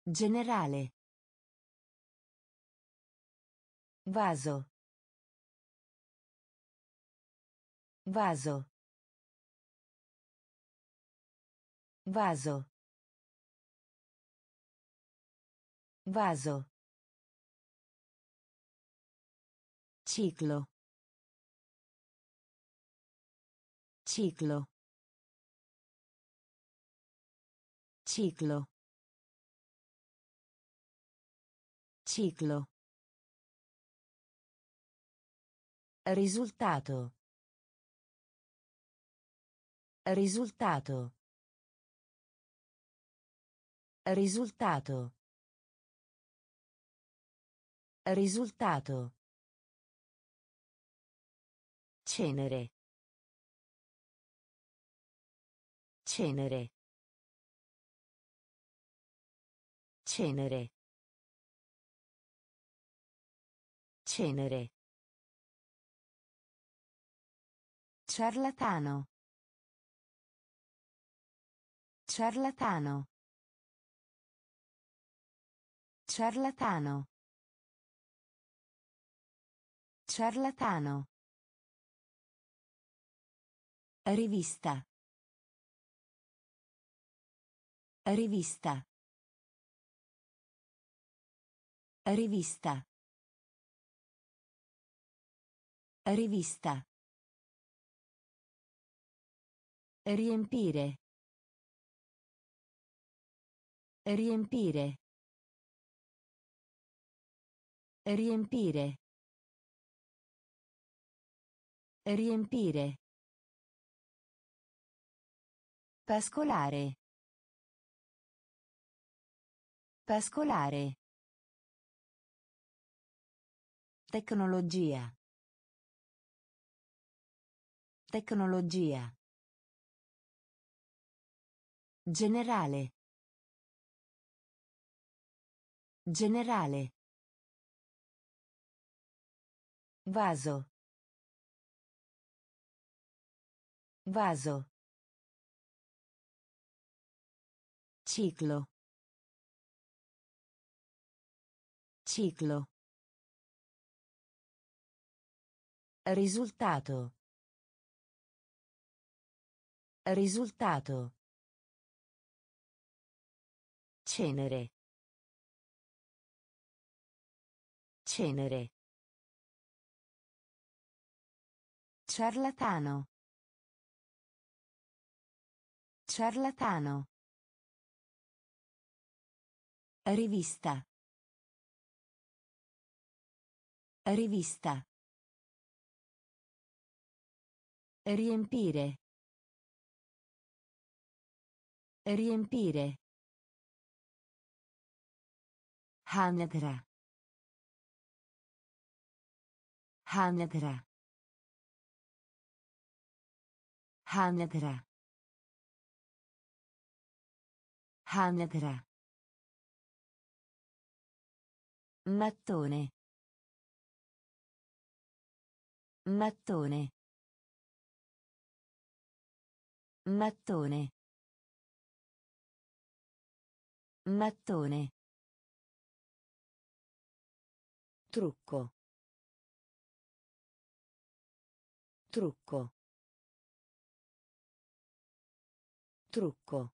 A: Generale. Vaso. Vaso. Vaso. Vaso. Ciclo. Ciclo. Ciclo. Ciclo. Risultato. Risultato. Risultato. Risultato. Cenere. Cenere. Cenere. Cenere. Ciarlatano. Ciarlatano. Ciarlatano. Ciarlatano. Rivista. Rivista. Rivista. Rivista. Riempire. Riempire. Riempire. Riempire. Pascolare. Pascolare. Tecnologia. Tecnologia. Generale. Generale. Vaso. Vaso. Ciclo. Ciclo. Risultato. Risultato. Cenere. Cenere. Ciarlatano. Ciarlatano. Rivista. Rivista. Riempire. Riempire. Hanedra. Hanedra. Hanedra. Hanedra. Mattone. Mattone. Mattone. Mattone. Trucco. Trucco. Trucco.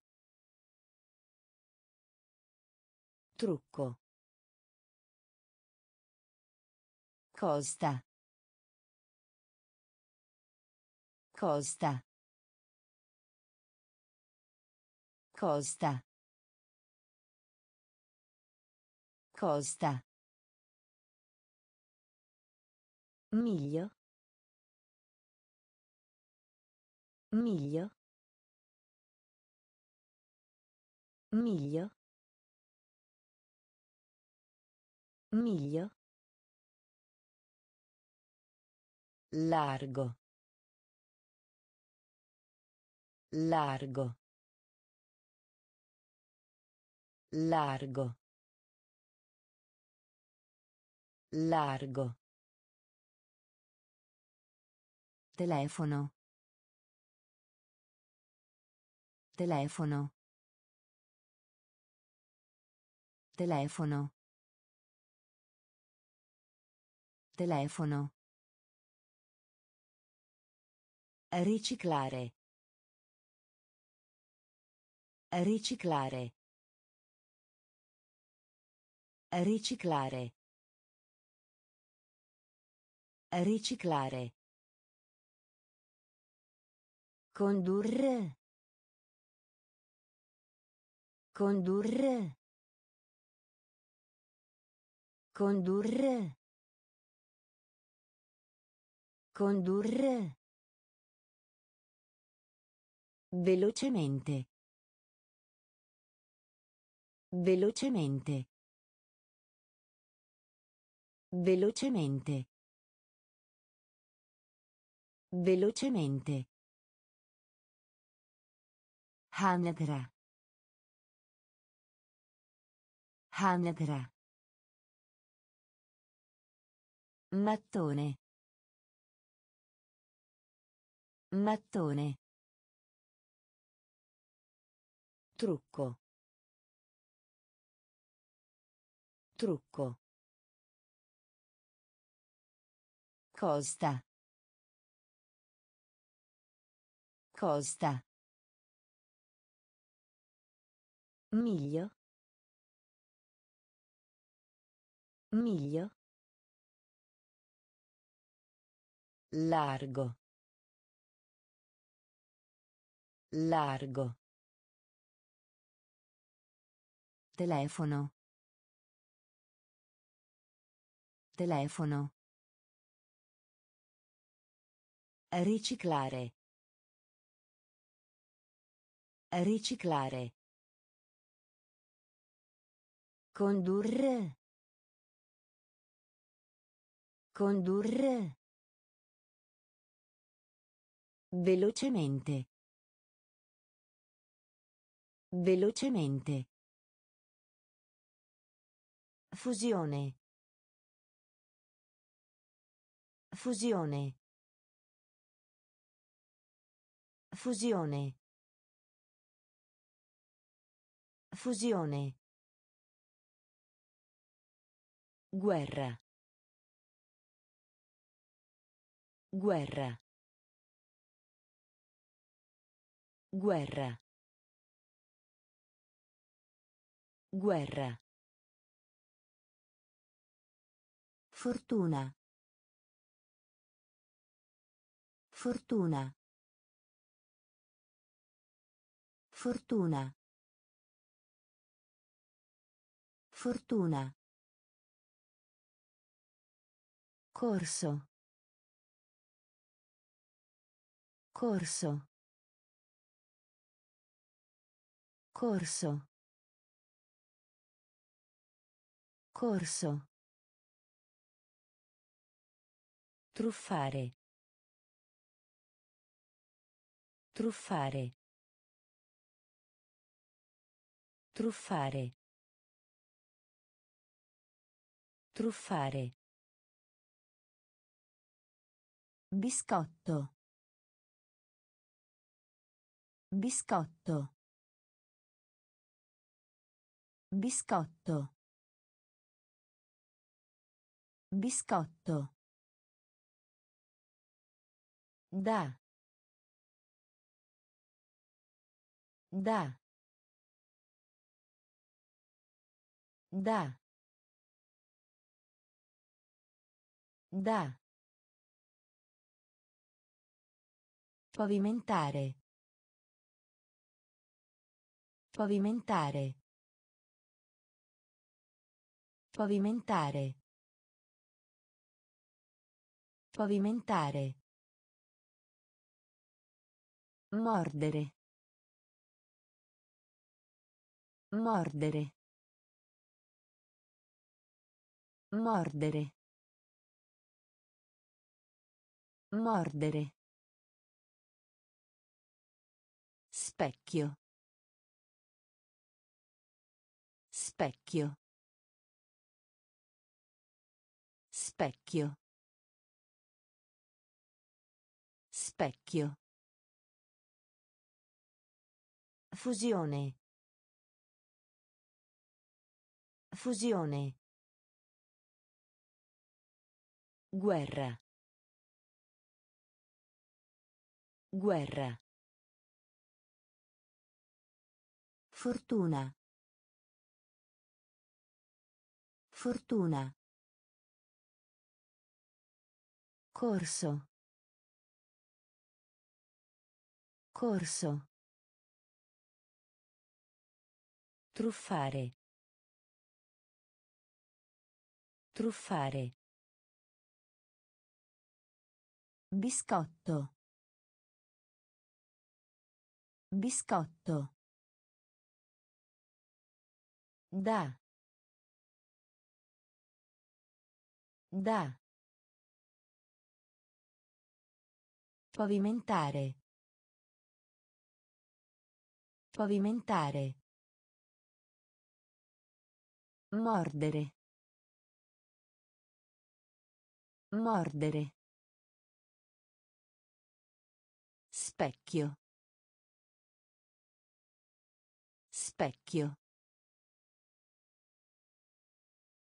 A: Trucco. Costa. Costa. Costa. Costa. Miglio. Miglio. Miglio. Miglio. Largo. Largo. Largo. Largo. Telefono. Telefono. Telefono. Telefono. Riciclare. Riciclare. Riciclare. Riciclare. Condurre. Condurre. Condurre. Condurre. Velocemente. Velocemente. Velocemente. Velocemente. Hanedra. Hanedra. Mattone. Mattone. Trucco. Trucco. Costa. Costa. Miglio. Miglio. Largo. Largo. Telefono. Telefono. Riciclare. Riciclare. Condurre. Condurre. Velocemente. Velocemente. Fusione. Fusione. Fusione. Fusione. Guerra. Guerra. Guerra. Guerra. Fortuna. Fortuna. Fortuna. Fortuna. Corso. Corso. Corso. Corso. Truffare. Truffare. Truffare. Truffare. Biscotto. Biscotto. Biscotto. Biscotto. Da. Da. Da. Da. Pavimentare. Pavimentare. Pavimentare. Pavimentare. Mordere. Mordere. Mordere. Mordere. Specchio. Specchio. Specchio. Specchio. Fusione. Fusione. Guerra. Guerra. Fortuna. Fortuna. Corso. Corso. Truffare. Truffare. Biscotto. Biscotto. Da. Da. Pavimentare. Pavimentare. Mordere. Mordere. Specchio. Specchio.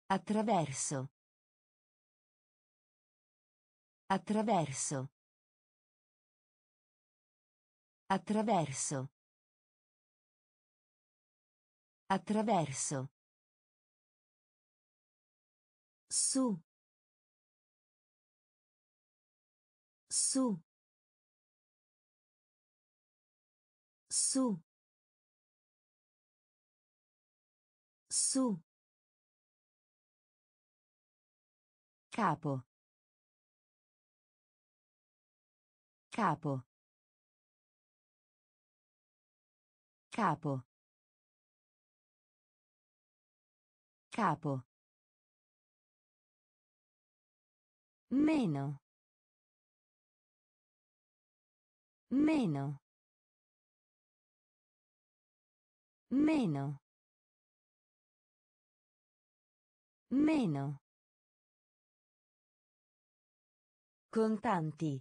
A: Attraverso. Attraverso. Attraverso. Attraverso. Su. Su. Su. Su. Capo. Capo. Capo. Capo. Meno. Meno. Meno. Meno. Contanti.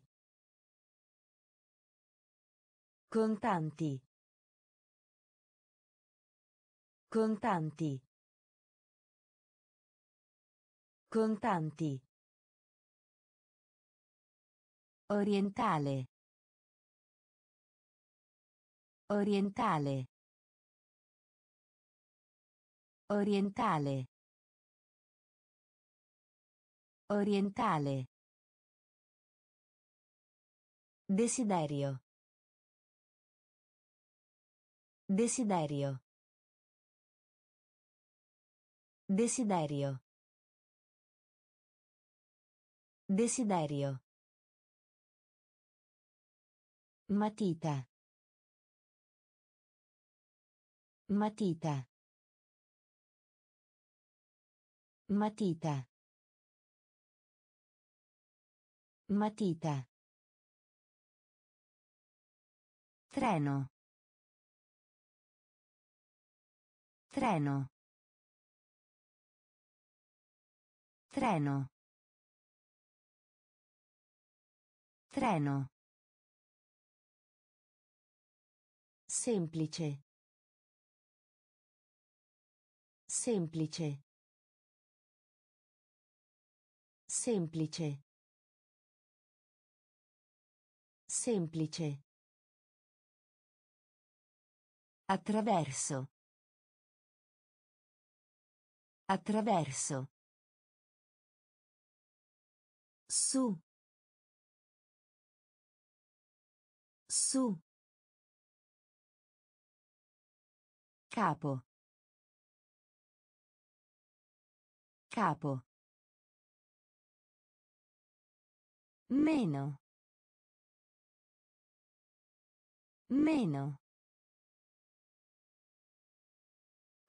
A: Contanti. Contanti. Contanti. Orientale. Orientale. Orientale. Orientale. Desiderio. Desiderio. Desiderio. Desiderio. Matita. Matita. Matita. Matita. Treno. Treno. Treno. Treno. Semplice. Semplice. Semplice. Semplice. Attraverso. Attraverso. Su. Su. Capo. Capo. Meno. Meno.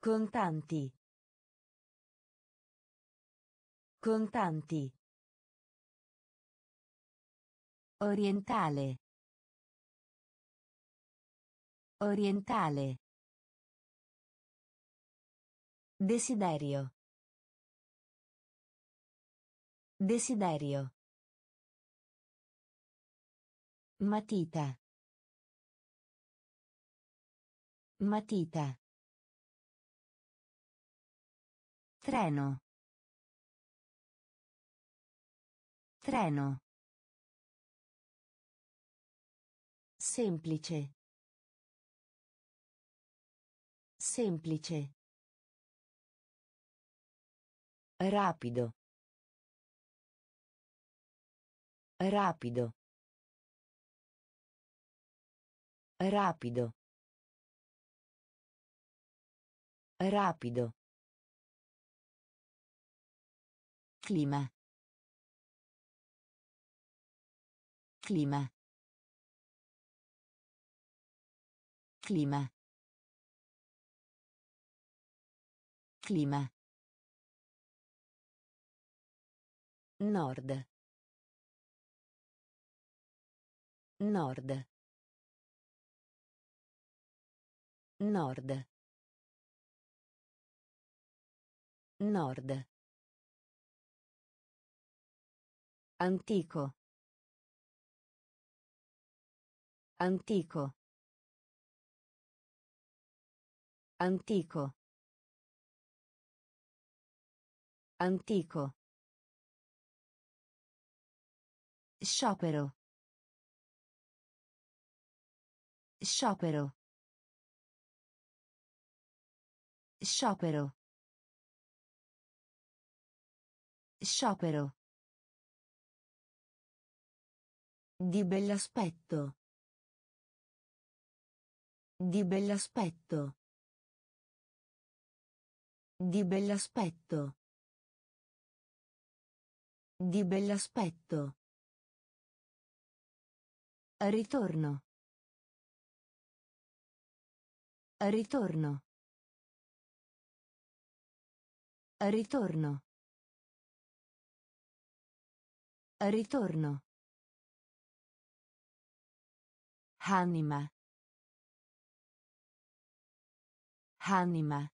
A: Contanti. Contanti. Orientale. Orientale. Desiderio. Desiderio. Matita. Matita. Treno. Treno. Semplice. Semplice. Rapido. Rapido. Rapido. Rapido. Clima. Clima. Clima. Clima. Nord. Nord. Nord. Nord. Antico. Antico. Antico. Antico. Sciopero. Sciopero. Sciopero. Sciopero. Di bell'aspetto. Di bell'aspetto. Di bell'aspetto. Di bell'aspetto. Ritorno. Ritorno. Ritorno. Ritorno. Anima. Anima.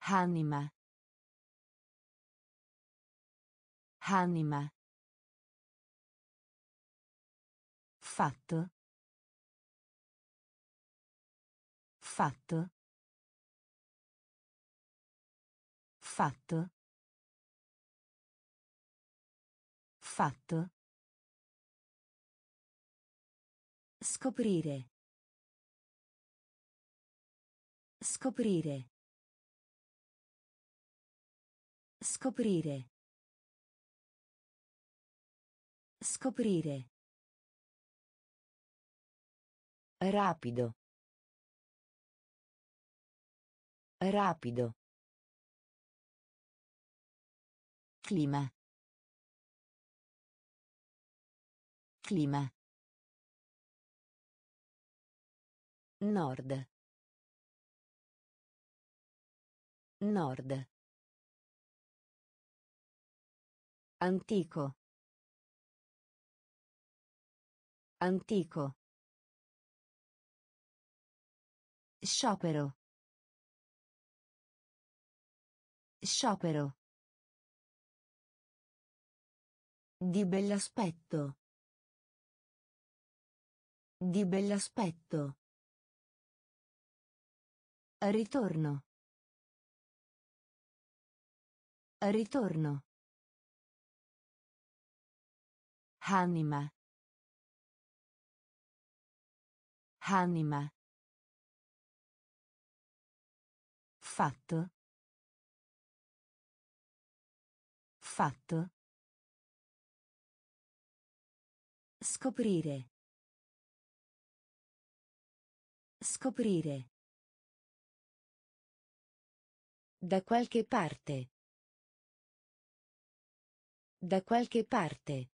A: Anima. Anima. Fatto. Fatto. Fatto. Fatto. Scoprire. Scoprire. Scoprire. Scoprire. Rapido. Rapido. Clima. Clima. Nord. Nord. Antico. Antico. Sciopero. Sciopero. Di bell'aspetto. Di bell'aspetto. Ritorno. Ritorno. Anima. Anima. Fatto. Fatto. Scoprire. Scoprire. Da qualche parte. Da qualche parte.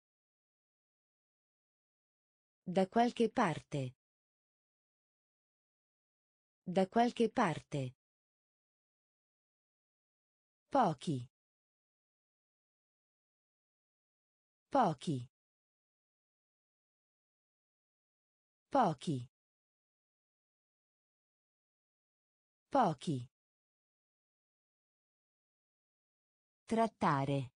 A: Da qualche parte. Da qualche parte. Pochi. Pochi. Pochi. Pochi. Trattare.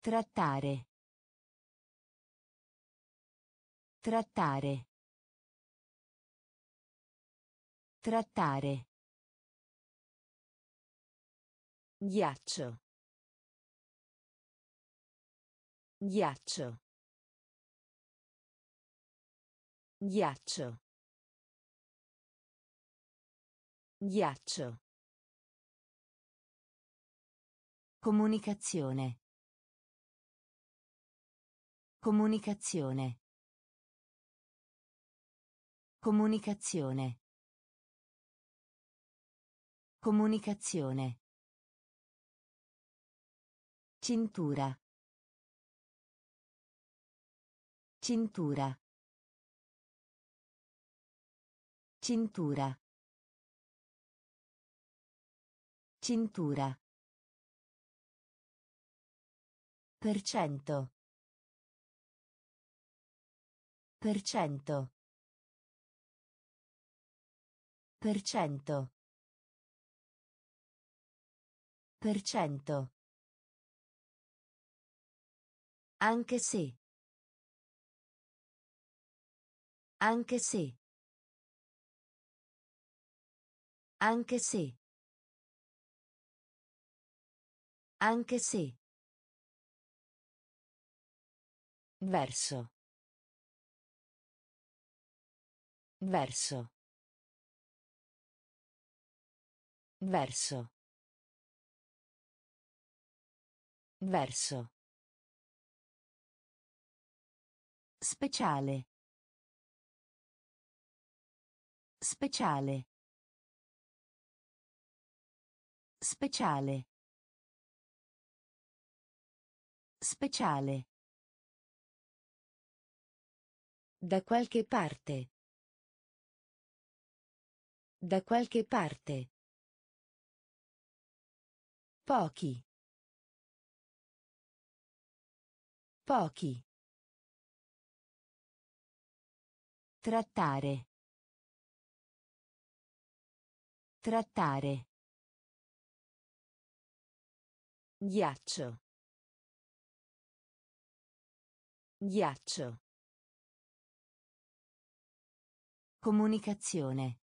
A: Trattare. Trattare. Trattare. Ghiaccio. Ghiaccio. Ghiaccio. Ghiaccio. Comunicazione. Comunicazione. Comunicazione. Comunicazione. Cintura. Cintura. Cintura. Cintura. Per cento. Per cento. Per cento. Per cento. Anche se. Anche se. Anche se. Anche se. Verso. Verso. Verso. Verso. Speciale. Speciale. Speciale. Speciale. Da qualche parte. Da qualche parte. Pochi. Pochi. Trattare. Trattare. Ghiaccio. Ghiaccio. Comunicazione.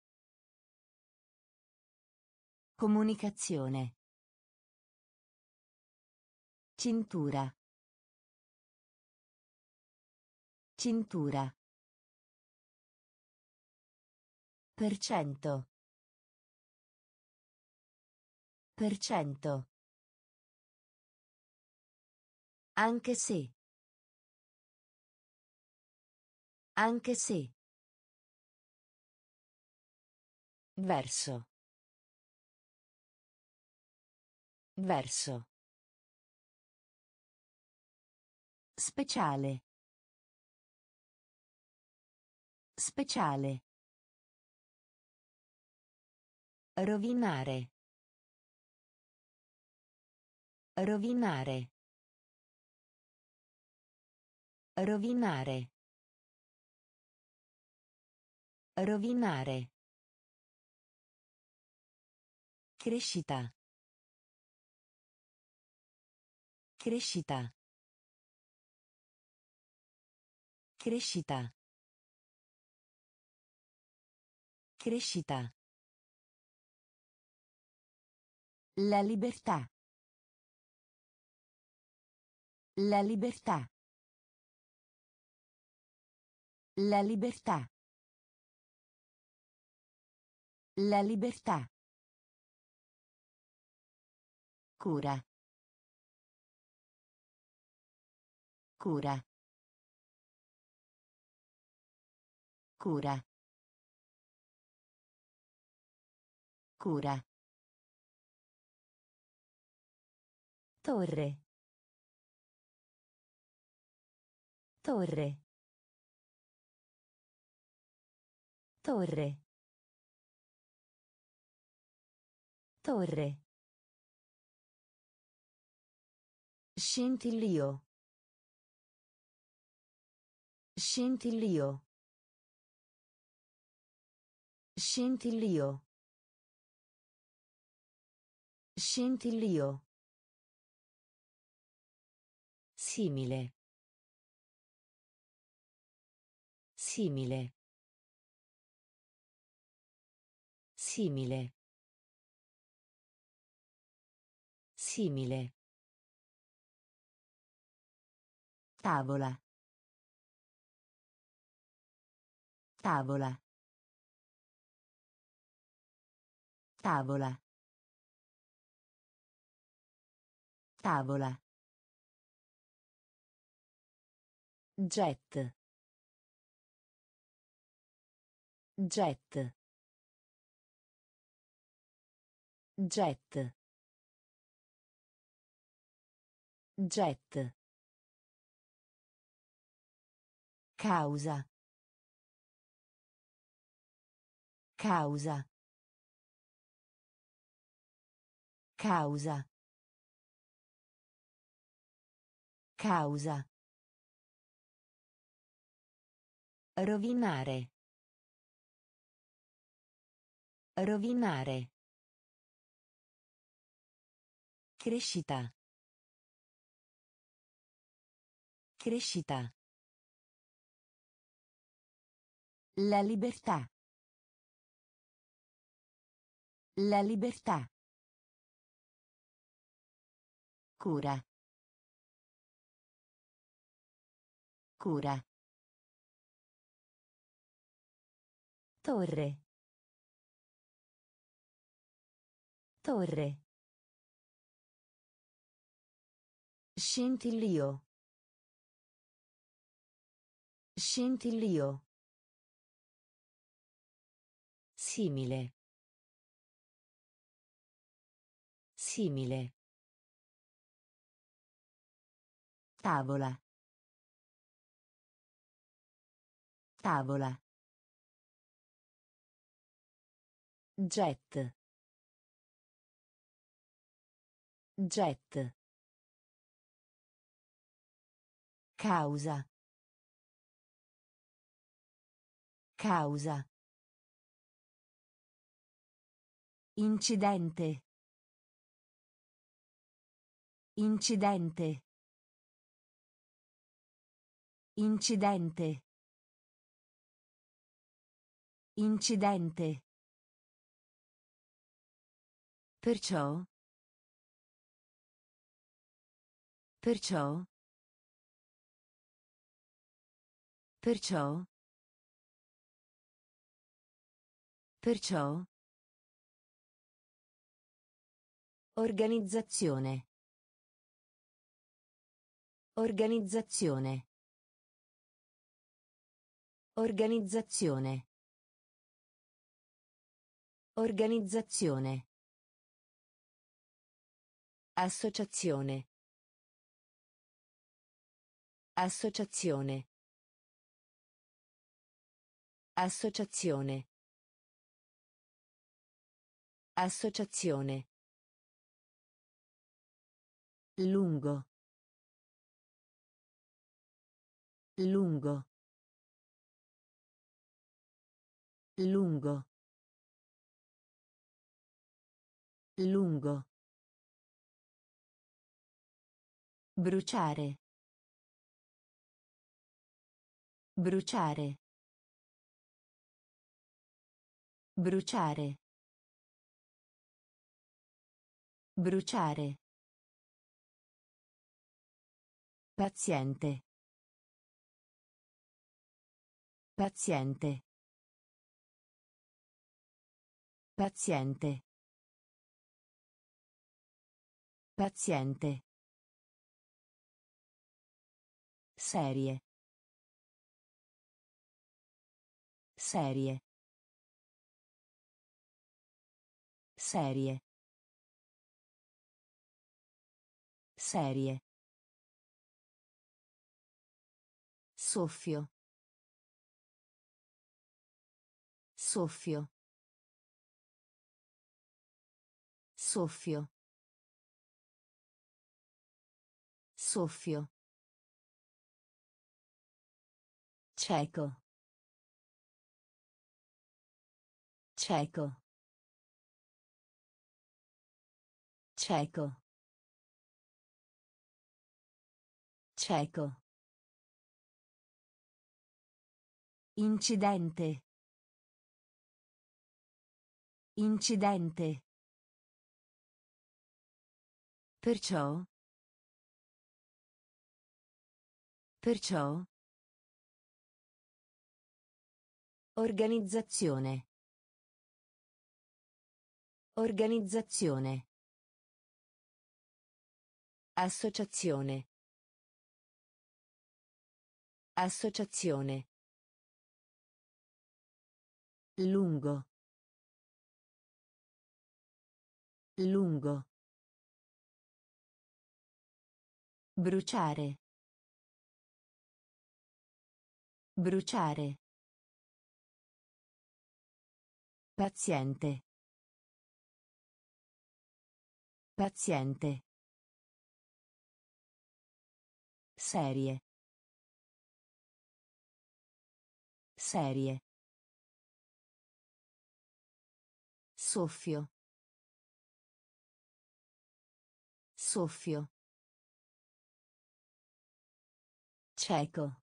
A: Comunicazione. Cintura. Cintura. Per cento. Per cento. Anche se. Anche se. Verso. Verso. Speciale. Speciale. Rovinare. Rovinare. Rovinare. Rovinare. Crescita. Crescita. Crescita. Crescita. La libertà. La libertà. La libertà. La libertà. Cura. Cura. Cura. Cura. Torre. Torre. Torre. Torre. Scintillio. Scintillio. Scintillio. Scintillio. Simile. Simile. Simile. Simile. Tavola. Tavola. Tavola. Tavola. Jet. Jet. Jet. Jet. Causa. Causa. Causa. Causa. Rovinare. Rovinare. Crescita. Crescita. La libertà. La libertà. Cura. Cura. Torre. Torre. Scintillio. Scintillio. Simile. Simile. Tavola. Tavola. Jet. Jet. Causa. Causa. Incidente. Incidente. Incidente. Incidente. Perciò. Perciò. Perciò. Perciò. Organizzazione. Organizzazione. Organizzazione. Organizzazione. Associazione. Associazione. Associazione. Associazione. Lungo. Lungo. Lungo. Lungo. Bruciare. Bruciare. Bruciare. Bruciare. Paziente. Paziente. Paziente. Paziente. Serie. Serie. Serie. Serie. Soffio. Soffio. Soffio. Soffio. Cieco. Cieco. Cieco. Cieco. Incidente. Incidente. Perciò. Perciò. Organizzazione. Organizzazione. Associazione. Associazione. Lungo. Lungo. Bruciare. Bruciare. Paziente. Paziente. Serie. Serie. Soffio. Soffio. Cieco.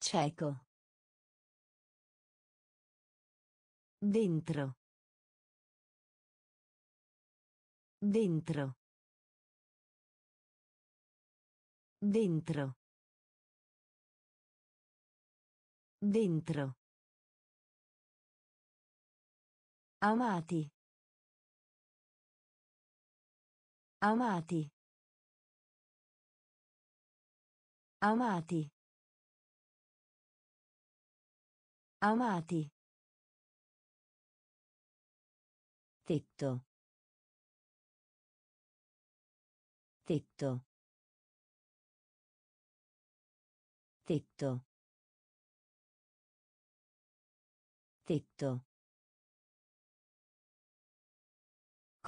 A: Cieco. Dentro. Dentro. Dentro. Dentro. Amati. Amati. Amati. Amati. Tetto. Tetto. Tetto. Tetto.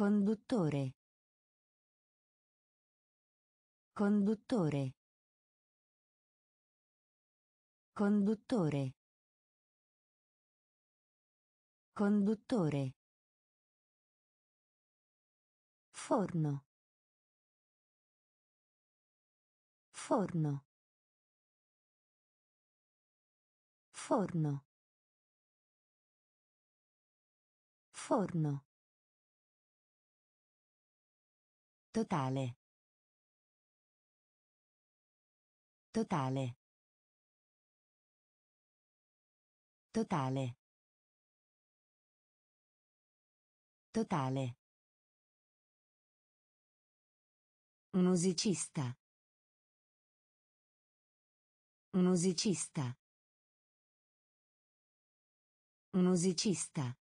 A: Conduttore. Conduttore. Conduttore. Conduttore. Forno. Forno. Forno. Forno. Totale. Totale. Totale. Totale. Musicista. Musicista. Musicista.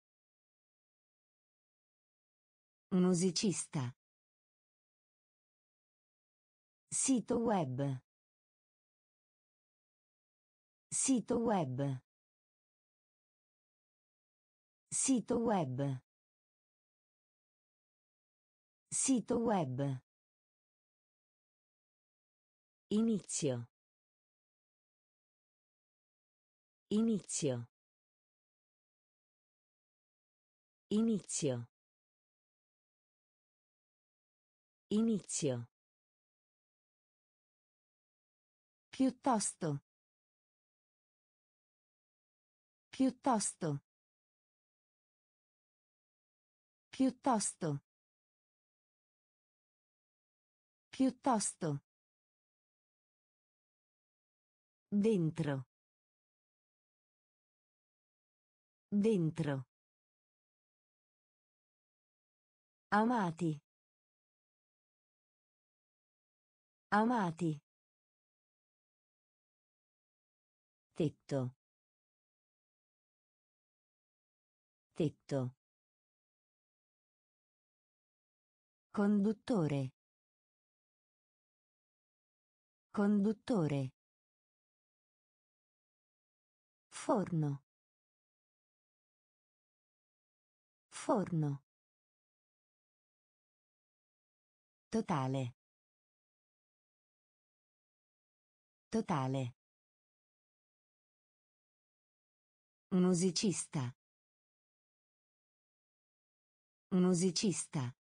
A: Musicista. Sito web. Sito web. Sito web. Sito web. Inizio. Inizio. Inizio. Inizio. Piuttosto. Piuttosto. Piuttosto. Piuttosto. Dentro. Dentro. Amati. Amati. Tetto. Tetto. Conduttore. Conduttore. Forno. Forno. Totale. Totale. Musicista. Musicista.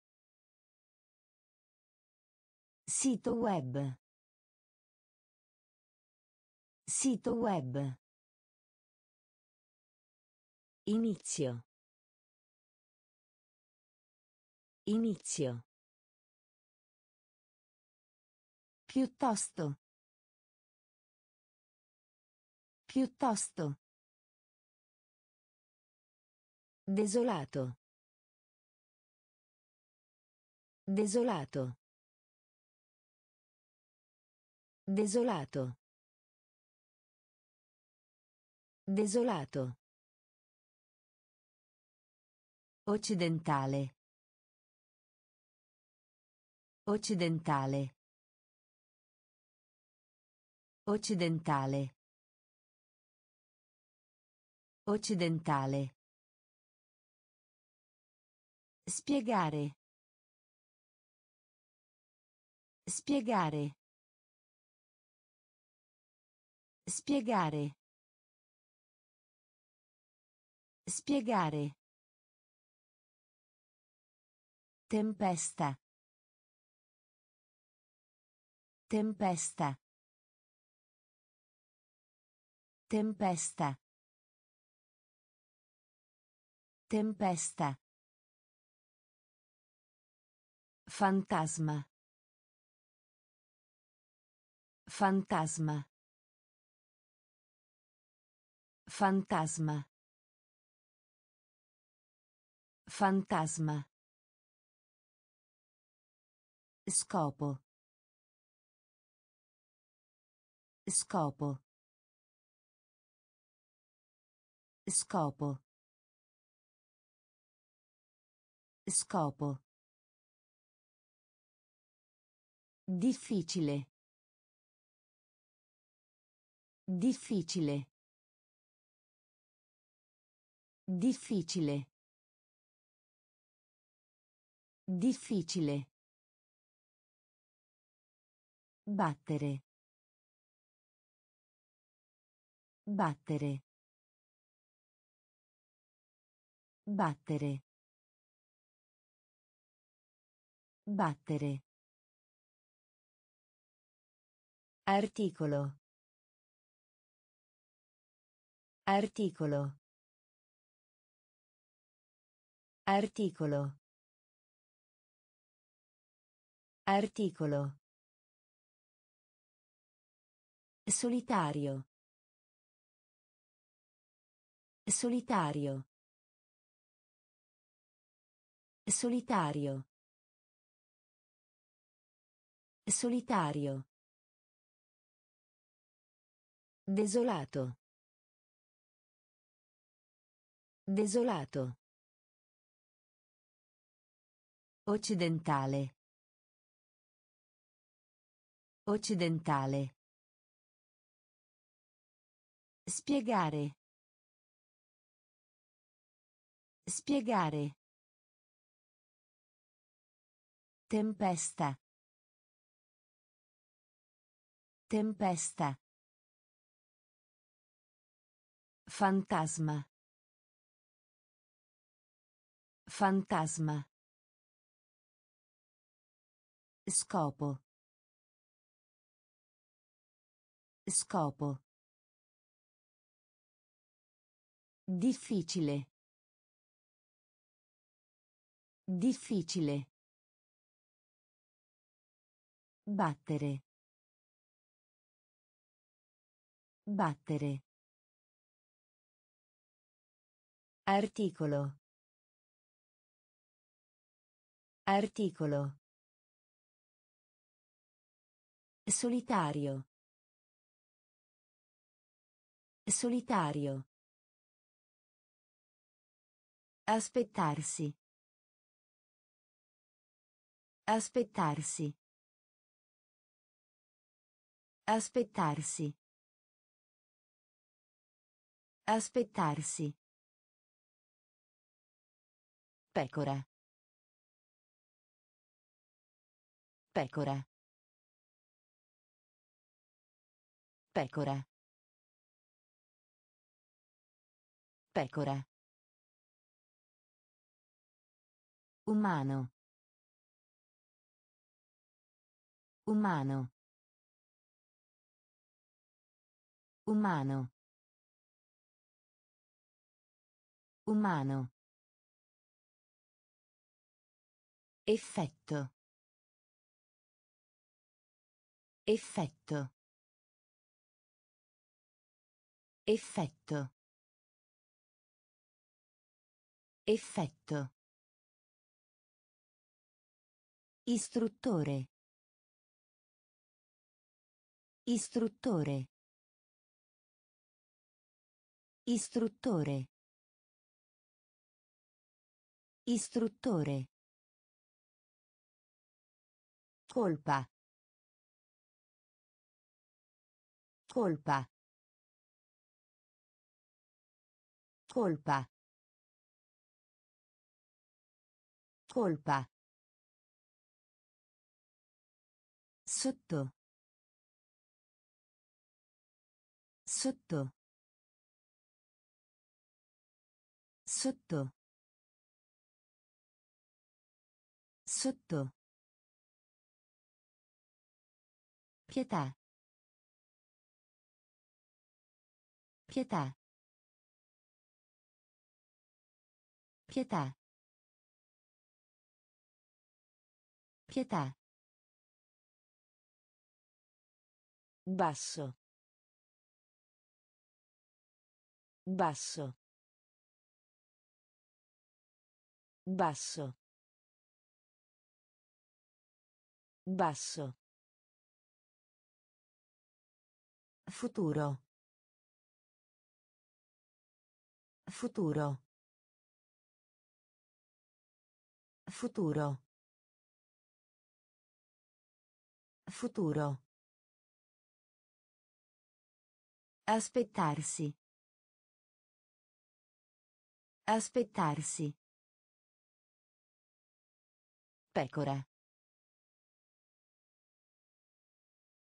A: Sito web. Sito web. Inizio. Inizio. Piuttosto. Piuttosto. Desolato. Desolato. Desolato. Desolato. Occidentale. Occidentale. Occidentale. Occidentale. Spiegare. Spiegare. Spiegare. Spiegare. Tempesta. Tempesta. Tempesta. Tempesta. Fantasma. Fantasma. Fantasma. Fantasma. Scopo. Scopo. Scopo. Scopo. Difficile. Difficile. Difficile. Difficile. Battere. Battere. Battere. Battere. Articolo. Articolo. Articolo. Articolo. Solitario. Solitario. Solitario. Solitario. Desolato. Desolato. Occidentale. Occidentale. Spiegare. Spiegare. Tempesta. Tempesta. Fantasma. Fantasma. Scopo. Scopo. Difficile. Difficile. Battere. Battere. Articolo. Articolo. Solitario. Solitario. Aspettarsi. Aspettarsi. Aspettarsi. Aspettarsi. Pecora. Pecora. Pecora. Pecora. Umano. Umano. Umano. Umano. Effetto. Effetto. Effetto. Effetto. Istruttore. Istruttore. Istruttore. Istruttore. Colpa. Colpa. Colpa. Colpa. Sotto. Sotto. Sotto. Sotto. Pietà. Pietà. Pietà. Pietà. Basso. Basso. Basso. Basso. Futuro. Futuro. Futuro. Futuro. Aspettarsi. Aspettarsi. Pecora.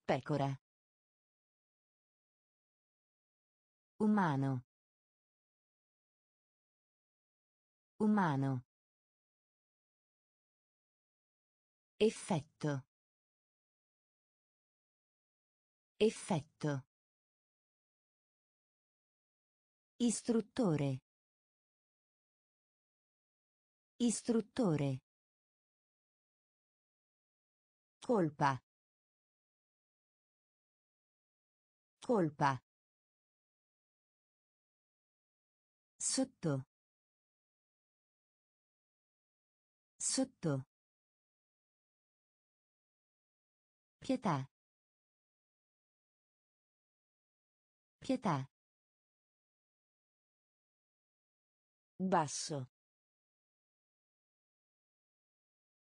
A: Pecora. Umano. Umano. Effetto. Effetto. Istruttore. Istruttore. Colpa. Colpa. Sotto. Sotto. Pietà. Pietà. Basso.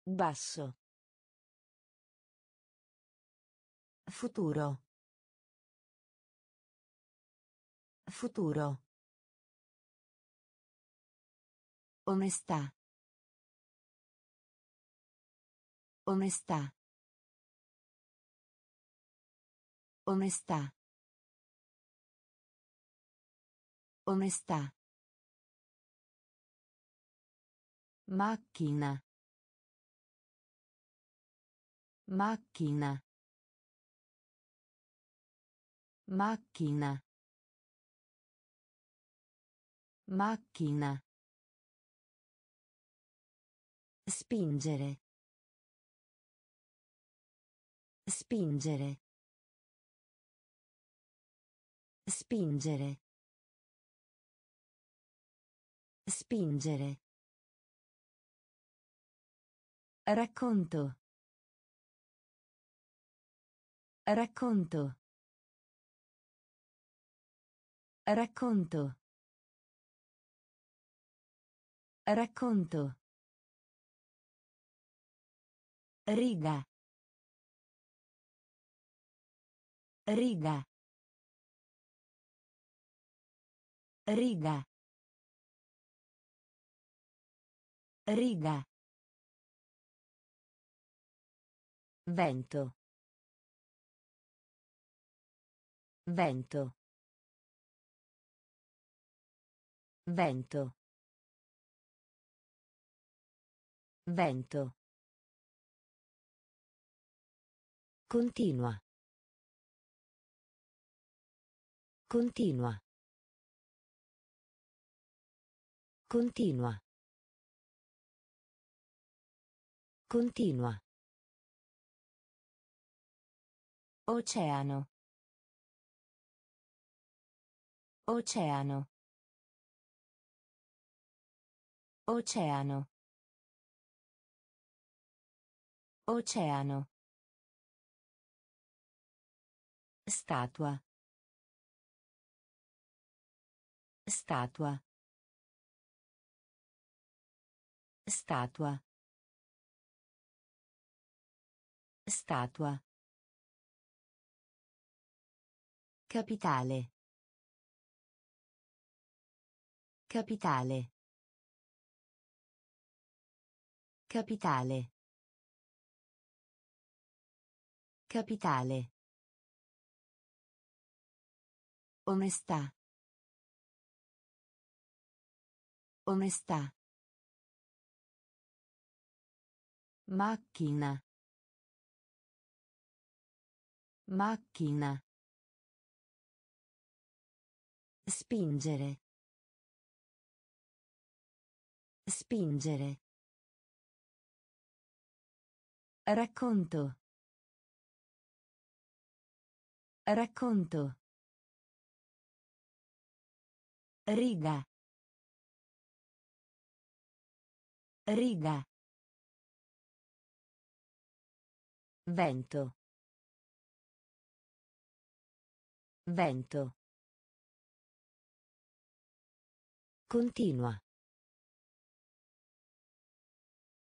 A: Basso. Futuro. Futuro. Onestà. Onestà. Onestà. Onestà. Macchina. Macchina. Macchina. Macchina. Spingere. Spingere. Spingere. Spingere. Racconto. Racconto. Racconto. Racconto. Riga. Riga. Riga. Riga. Vento. Vento. Vento. Vento. Continua. Continua. Continua. Continua. Oceano. Oceano. Oceano. Oceano. Statua. Statua. Statua. Statua. Capitale. Capitale. Capitale. Capitale. Onestà. Onestà. Macchina. Macchina. Spingere. Spingere. Racconto. Racconto. Riga. Riga. Vento. Vento. Continua.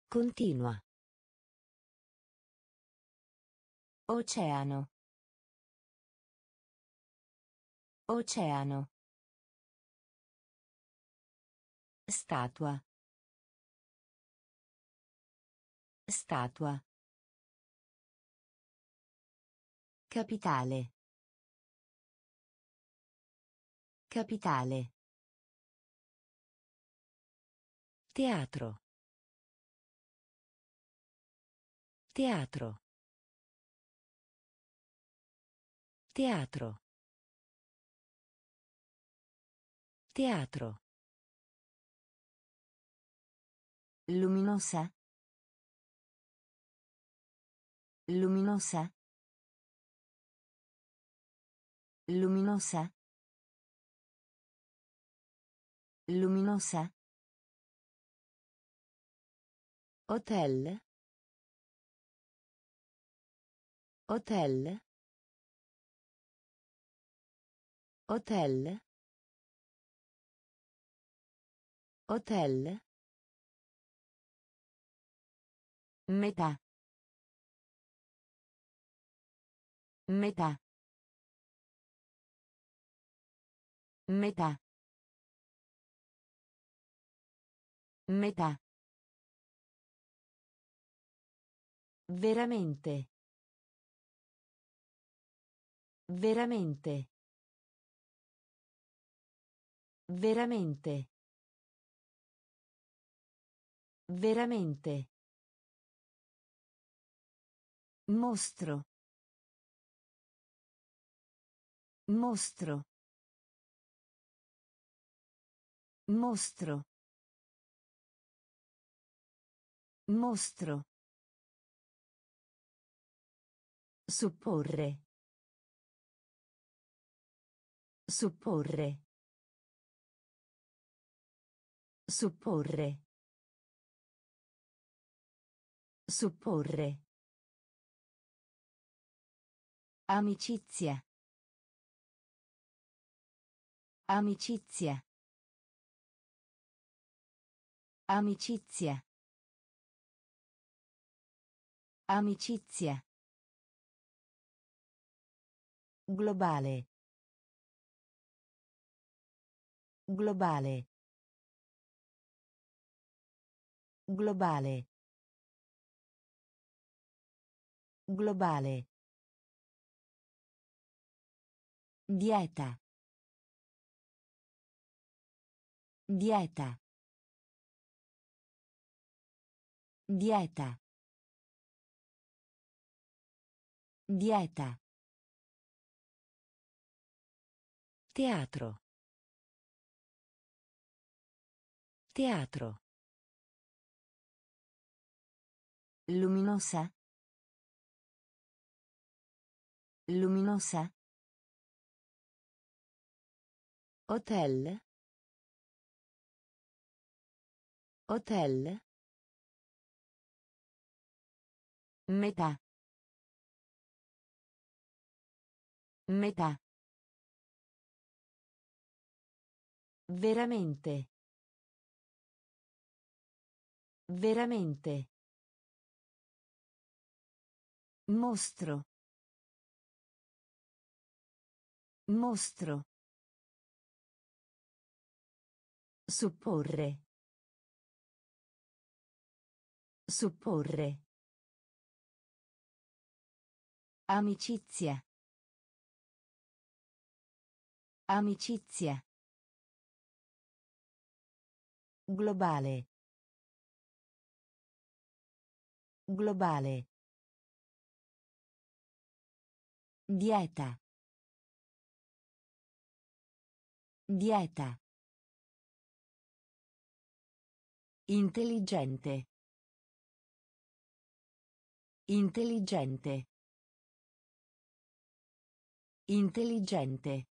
A: Continua. Oceano. Oceano. Statua. Statua. Capitale. Capitale. Teatro. Teatro. Teatro. Teatro. Luminosa. Luminosa. Luminosa. Luminosa. Hotel. Hotel. Hotel. Hotel. Metà. Metà. Metà. Metà. Veramente. Veramente. Veramente. Veramente. Mostro. Mostro. Mostro. Mostro. Supporre. Supporre. Supporre. Supporre. Amicizia. Amicizia. Amicizia. Amicizia. Globale. Globale. Globale. Globale. Dieta. Dieta. Dieta. Dieta. Teatro. Teatro. Luminosa. Luminosa. Hotel. Hotel. Metà. Metà. Veramente. Veramente. Mostro. Mostro. Supporre. Supporre. Amicizia. Amicizia. Globale. Globale. Dieta. Dieta. Intelligente. Intelligente. Intelligente.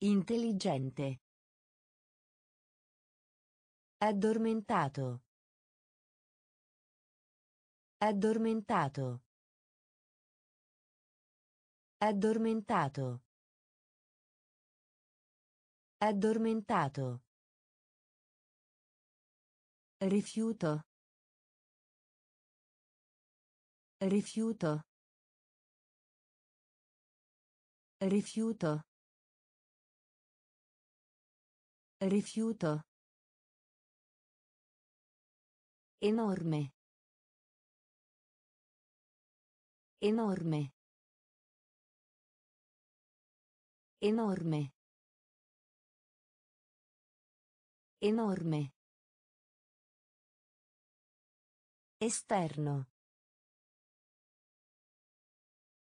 A: Intelligente. Addormentato. Addormentato. Addormentato. Addormentato. Rifiuto. Rifiuto. Rifiuto. Rifiuto. Enorme. Enorme. Enorme. Enorme. Esterno.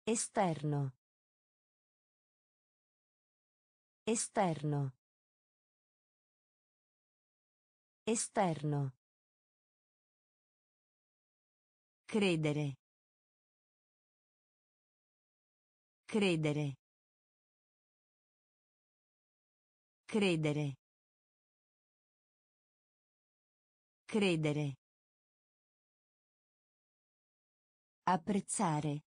A: Esterno. Esterno. Esterno. Credere. Credere. Credere. Credere. Apprezzare.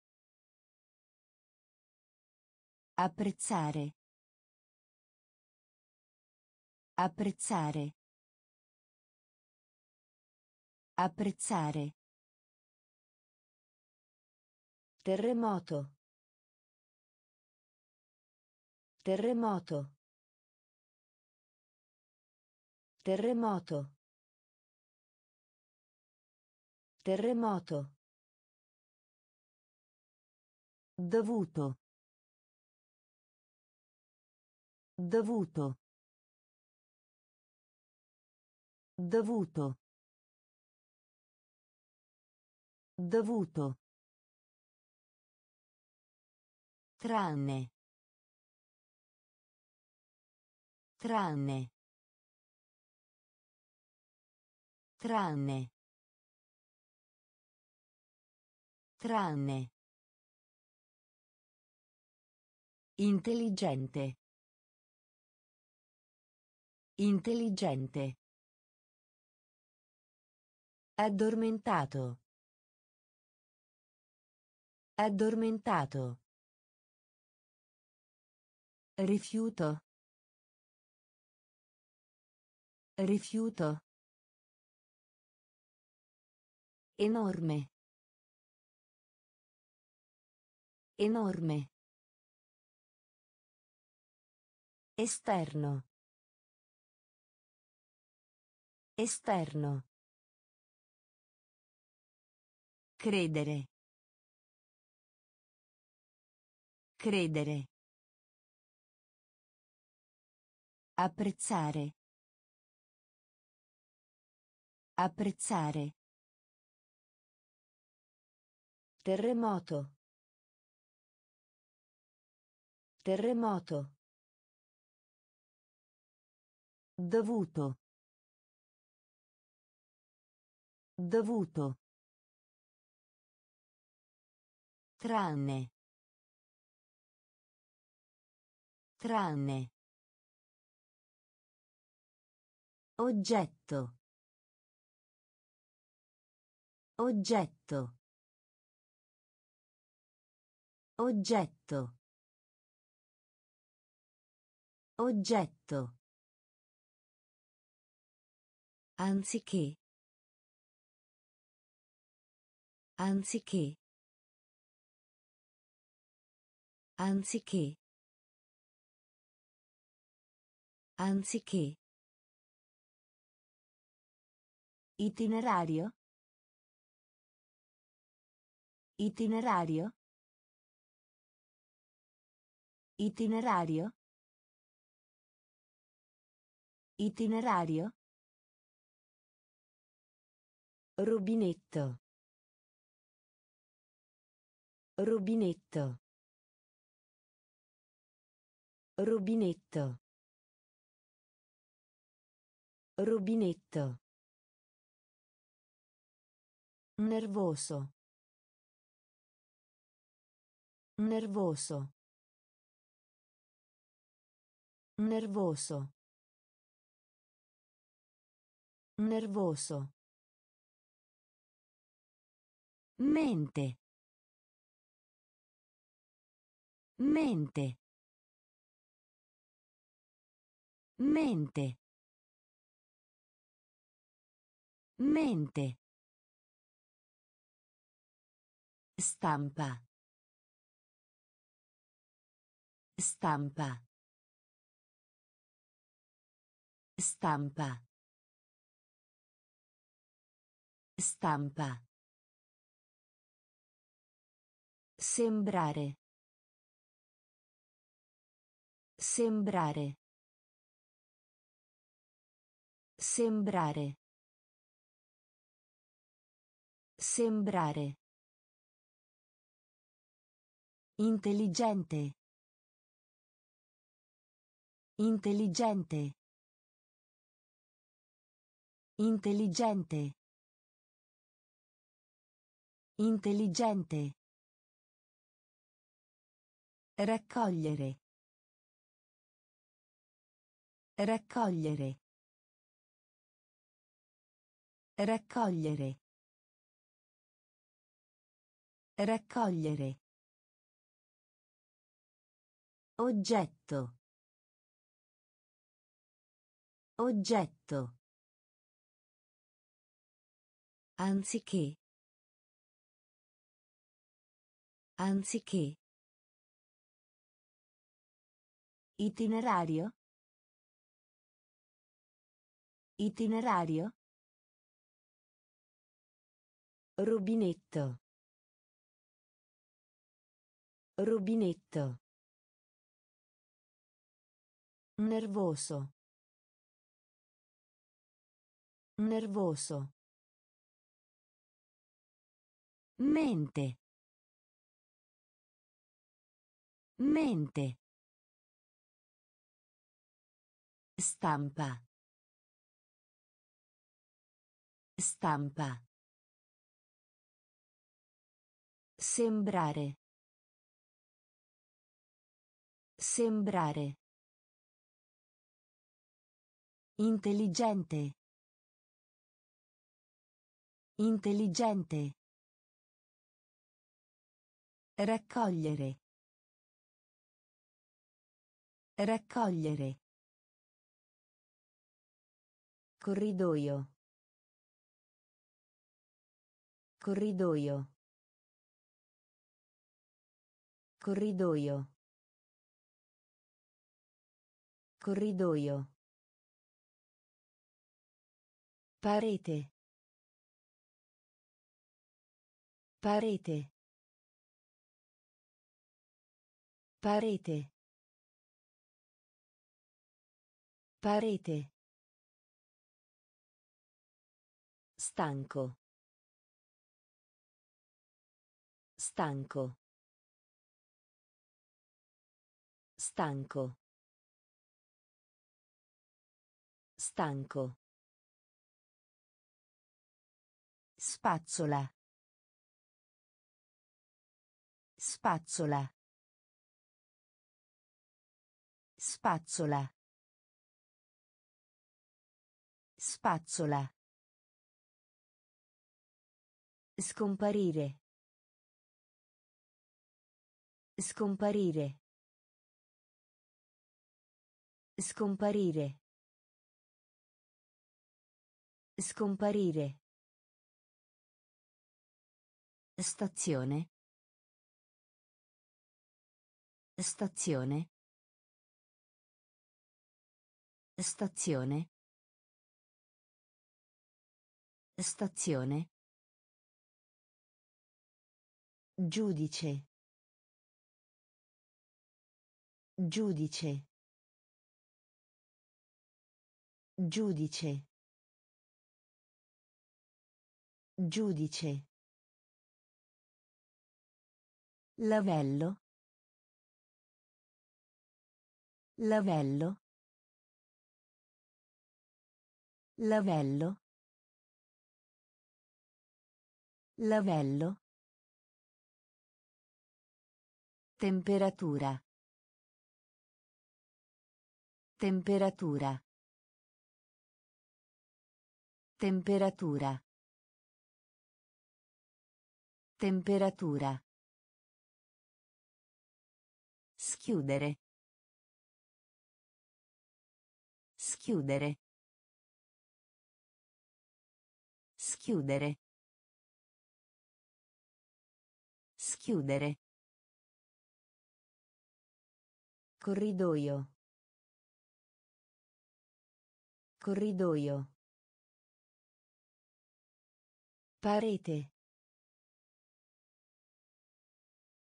A: Apprezzare. Apprezzare. Apprezzare. Terremoto. Terremoto. Terremoto. Terremoto. Dovuto. Dovuto. Dovuto. Dovuto. Tranne. Tranne. Tranne. Tranne. Intelligente. Intelligente. Addormentato. Addormentato. Rifiuto. Rifiuto. Enorme. Enorme. Esterno. Esterno. Credere. Credere. Apprezzare. Apprezzare. Terremoto. Terremoto. Dovuto. Dovuto. Tranne. Tranne. Oggetto. Oggetto. Oggetto. Oggetto. Anziché. Anziché. Anziché. Anziché. Itinerario. Itinerario. Itinerario. Itinerario. Rubinetto. Rubinetto. Rubinetto. Rubinetto. Nervoso. Nervoso. Nervoso. Nervoso. Mente. Mente. Mente. Mente. Stampa. Stampa. Stampa. Stampa. Sembrare. Sembrare. Sembrare. Sembrare. Intelligente. Intelligente. Intelligente. Intelligente. Raccogliere. Raccogliere. Raccogliere. Raccogliere. Oggetto. Oggetto. Anziché. Anziché. Itinerario. Itinerario. Rubinetto. Rubinetto. Nervoso. Nervoso. Mente. Mente. Stampa. Stampa. Sembrare. Sembrare. Intelligente. Intelligente. Raccogliere. Raccogliere. Corridoio. Corridoio. Corridoio. Corridoio. Parete. Parete. Parete. Parete. Stanco. Stanco. Stanco. Stanco. Spazzola. Spazzola. Spazzola. Spazzola. Scomparire. Scomparire. Scomparire. Scomparire. Stazione. Stazione. Stazione. Stazione. Giudice. Giudice. Giudice. Giudice. Lavello. Lavello. Lavello. Lavello. Temperatura. Temperatura. Temperatura. Temperatura. Schiudere. Schiudere. Schiudere. Schiudere. Corridoio. Corridoio. Parete.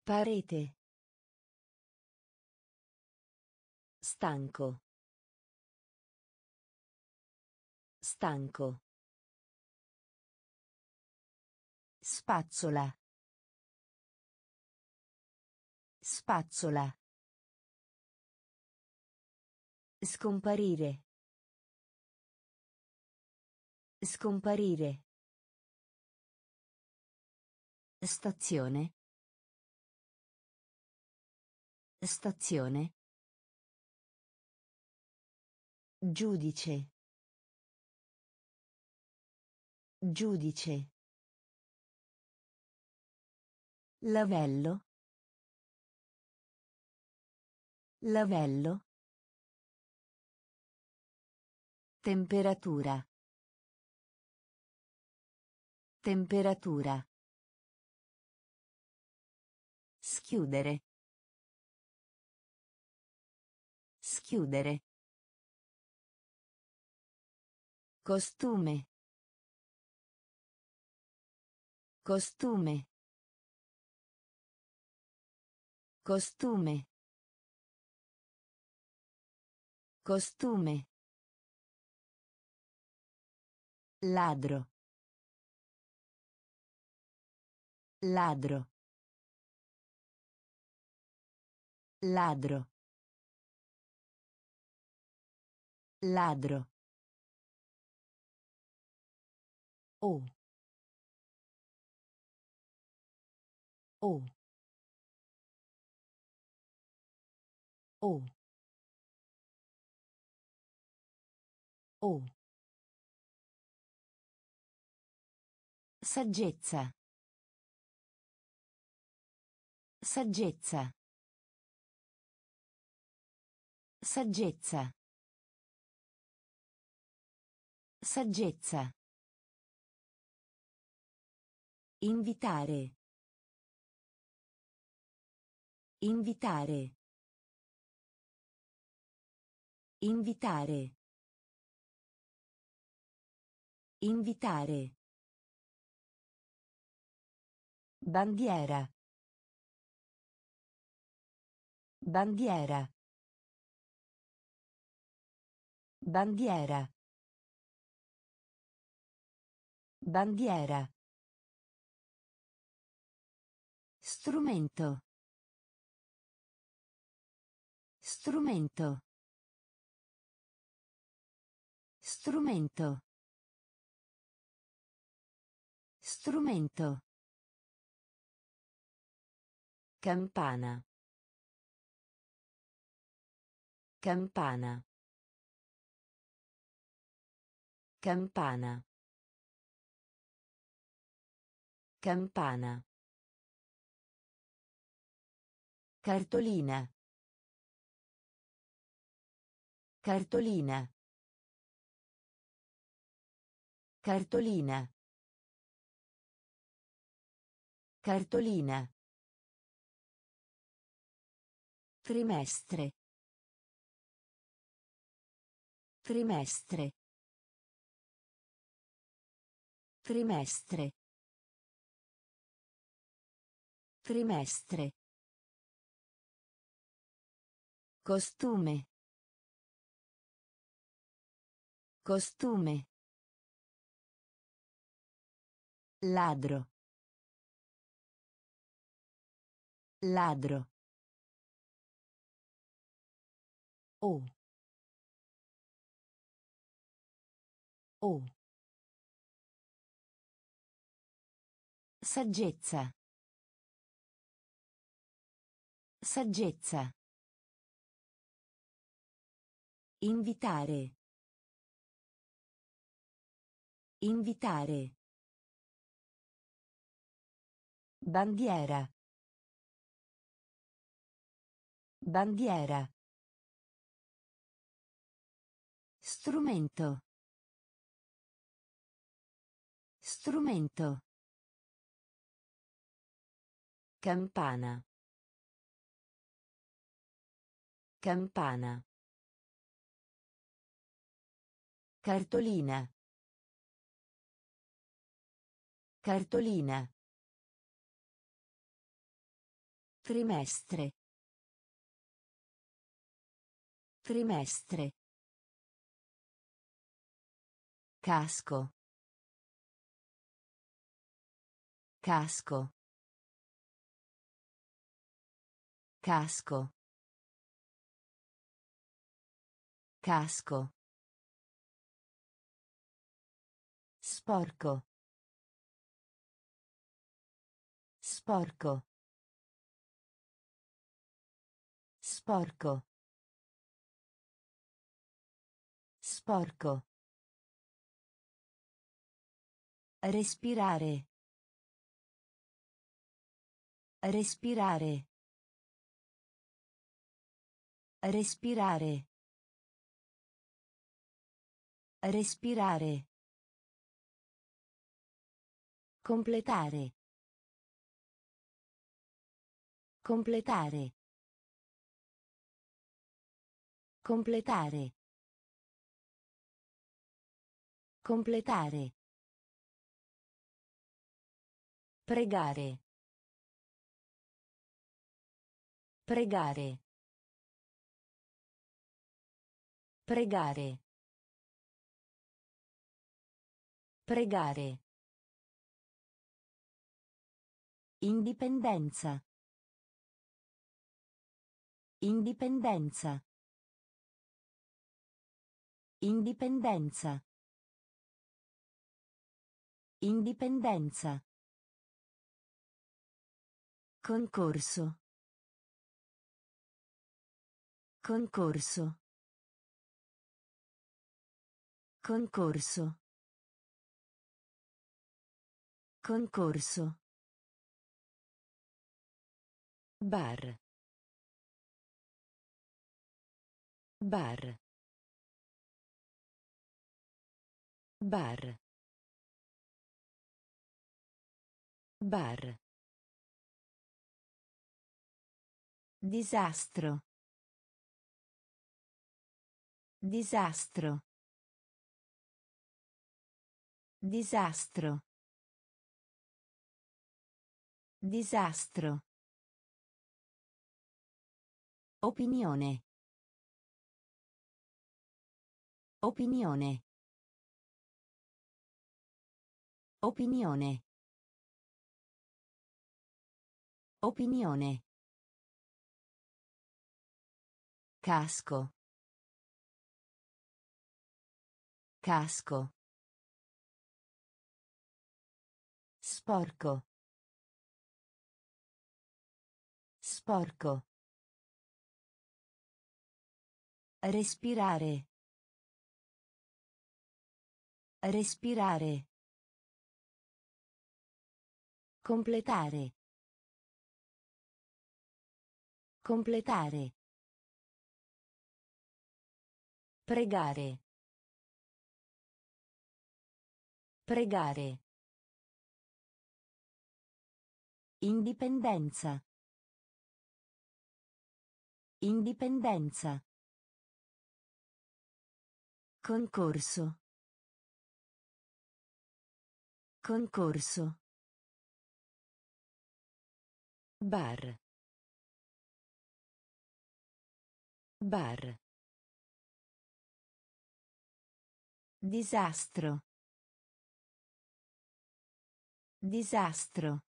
A: Parete. Stanco. Stanco. Spazzola. Spazzola. Scomparire. Scomparire. Stazione. Stazione. Giudice. Giudice. Lavello. Lavello. Temperatura. Temperatura. Schiudere. Schiudere. Costume. Costume. Costume. Costume. Ladro. Ladro. Ladro. Ladro. O. O. O. O. Saggezza. Saggezza. Saggezza. Saggezza. Invitare. Invitare. Invitare. Invitare. Bandiera. Bandiera. Bandiera. Bandiera. Strumento. Strumento. Strumento. Strumento. Campana. Campana. Campana. Campana. Cartolina. Cartolina. Cartolina. Cartolina. Trimestre. Trimestre. Trimestre. Trimestre. Costume. Costume. Ladro. Ladro. O. O. Saggezza. Saggezza. Invitare. Invitare. Bandiera. Bandiera. Strumento. Strumento. Campana. Campana. Cartolina. Cartolina. Trimestre. Trimestre. Casco. Casco. Casco. Casco. Sporco. Sporco. Sporco. Sporco. Respirare. Respirare. Respirare. Respirare. Completare. Completare. Completare. Completare. Pregare. Pregare. Pregare. Pregare. Indipendenza. Indipendenza. Indipendenza. Indipendenza. Concorso. Concorso. Concorso. Concorso. Bar. Bar. Bar. Bar. Disastro. Disastro. Disastro. Disastro. Opinione. Opinione. Opinione. Opinione. Casco. Casco. Sporco. Sporco. Respirare. Respirare. Completare. Completare. Pregare. Pregare. Indipendenza. Indipendenza. Concorso. Concorso. Bar. Bar. Disastro. Disastro.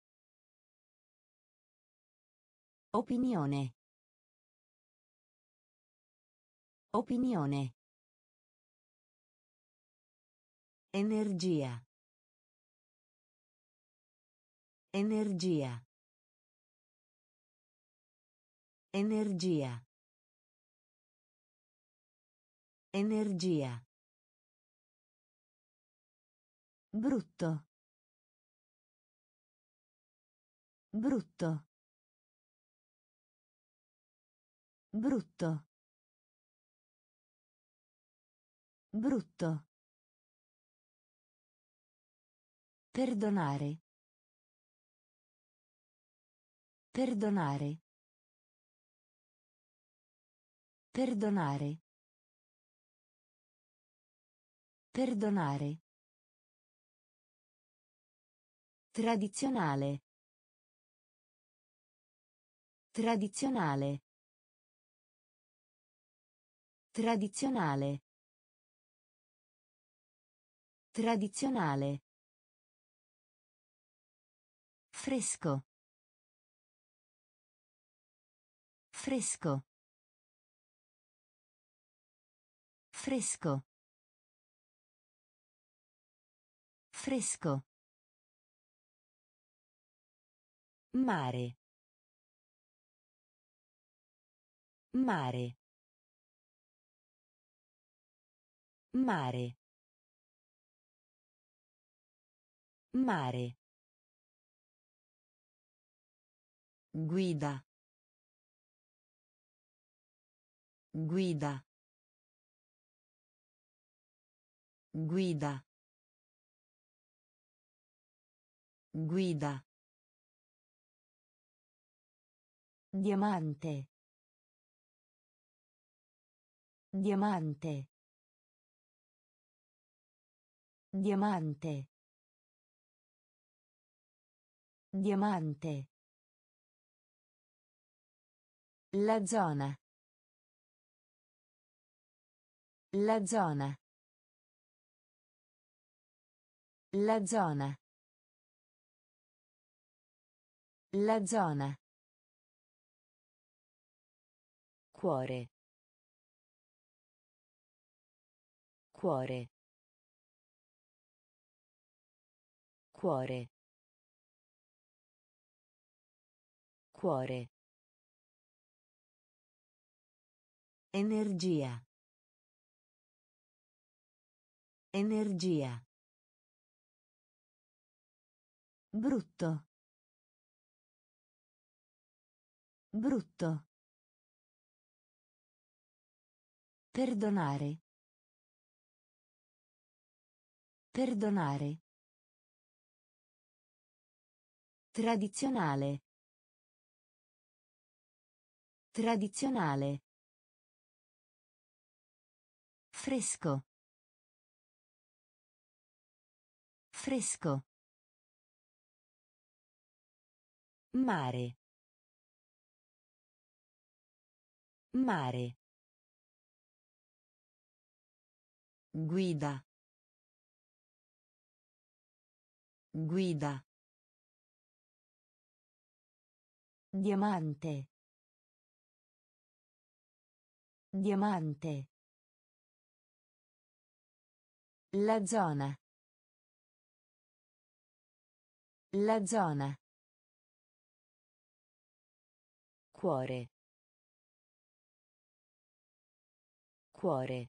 A: Opinione. Opinione. Energia. Energia. Energia. Energia. Brutto. Brutto. Brutto. Brutto. Perdonare. Perdonare. Perdonare. Perdonare. Tradizionale. Tradizionale. Tradizionale. Tradizionale. Fresco. Fresco. Fresco. Fresco. Mare. Mare. Mare. Mare. Guida. Guida. Guida. Guida. Diamante. Diamante. Diamante. Diamante. La zona. La zona. La zona. La zona. Cuore. Cuore. Cuore. Cuore. Energia. Energia. Brutto. Brutto. Perdonare. Perdonare. Tradizionale. Tradizionale. Fresco. Fresco. Mare. Mare. Guida. Guida. Diamante. Diamante. La zona. La zona. Cuore. Cuore.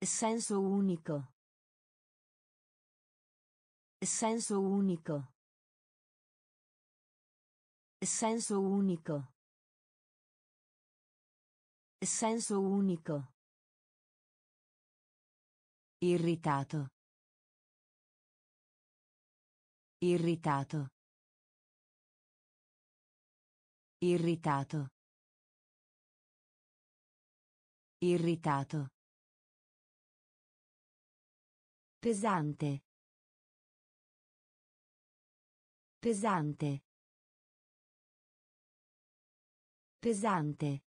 A: Senso unico. Senso unico. Senso unico. Senso unico. Irritato. Irritato. Irritato. Irritato. Pesante. Pesante. Pesante.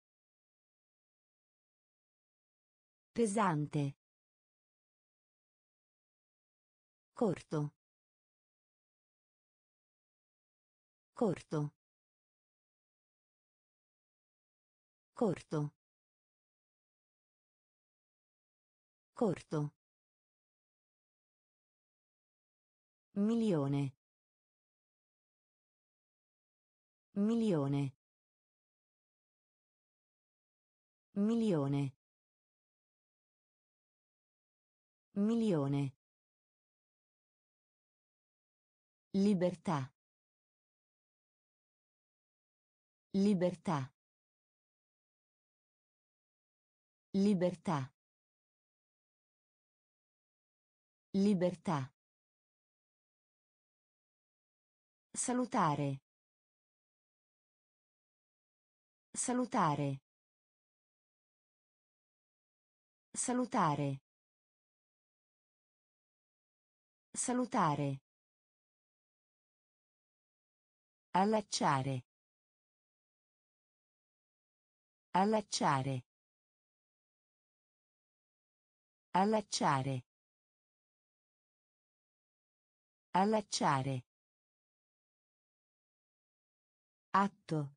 A: Pesante. Corto. Corto. Corto. Corto. Milione. Milione. Milione. Milione. Libertà. Libertà. Libertà. Libertà. Salutare. Salutare. Salutare. Salutare. Allacciare. Allacciare. Allacciare. Allacciare. Atto.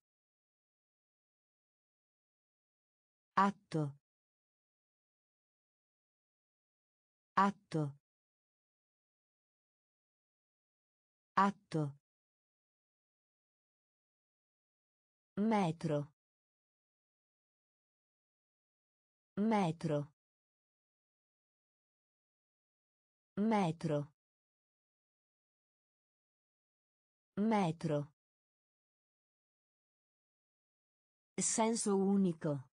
A: Atto. Atto. Atto. Metro. Metro. Metro. Metro. Senso unico.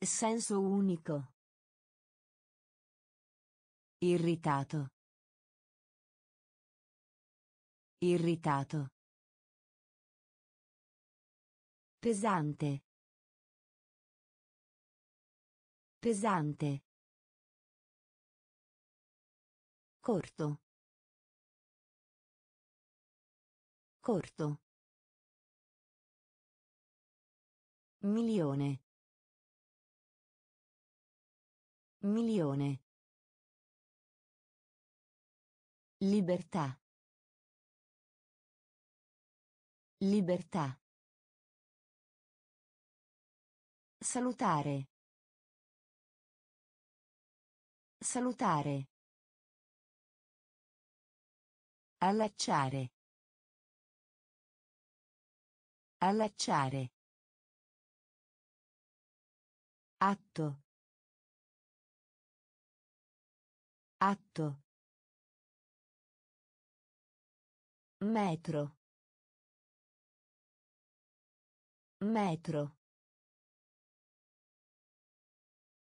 A: Senso unico. Irritato. Irritato. Pesante. Pesante. Corto. Corto. Milione. Milione. Libertà. Libertà. Salutare. Salutare. Allacciare. Allacciare. Atto. Atto. Metro. Metro.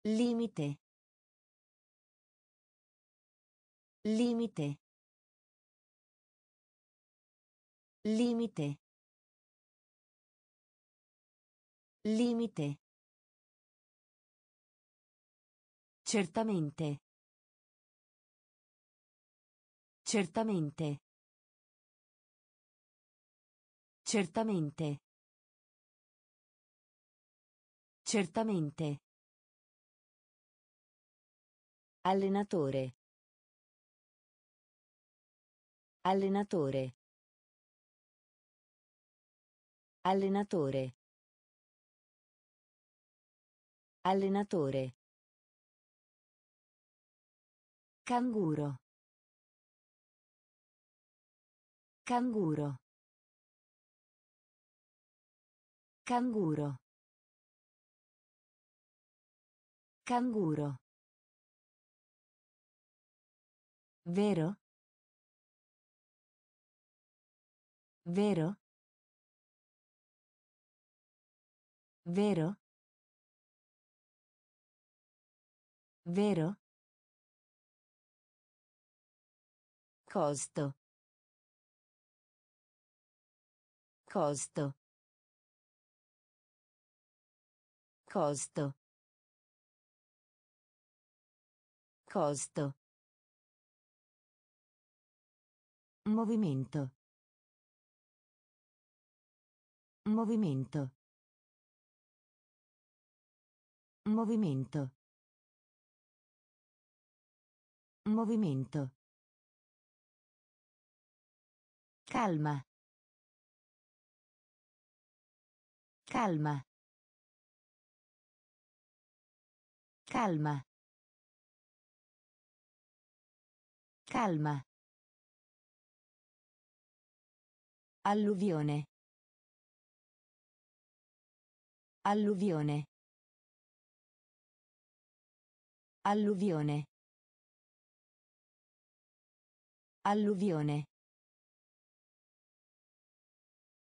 A: Limite. Limite. Limite. Limite. Certamente. Certamente. Certamente. Certamente. Allenatore. Allenatore. Allenatore. Allenatore. Canguro. Canguro. Canguro. Canguro. Vero? Vero? Vero? Vero? Costo. Costo. Costo. Costo. Movimento. Movimento. Movimento. Movimento. Calma. Calma. Calma. Calma. Alluvione. Alluvione. Alluvione. Alluvione.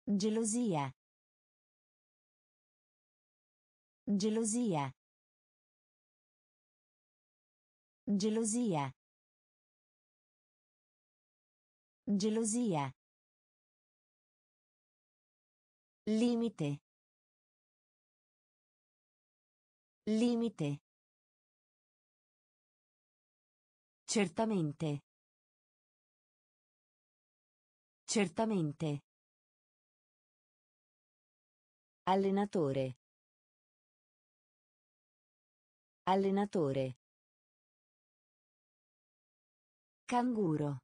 A: Gelosia. Gelosia. Gelosia. Gelosia. Limite. Limite. Certamente. Certamente. Allenatore. Allenatore. Canguro.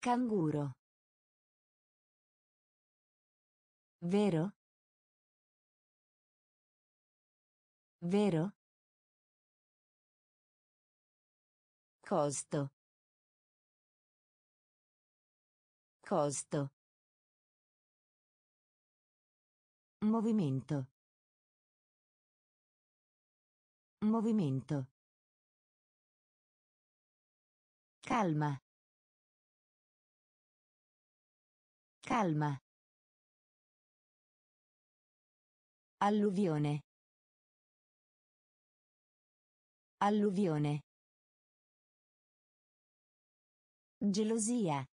A: Canguro. Vero? Vero? Costo. Costo. Movimento. Movimento. Calma. Calma. Alluvione. Alluvione. Gelosia.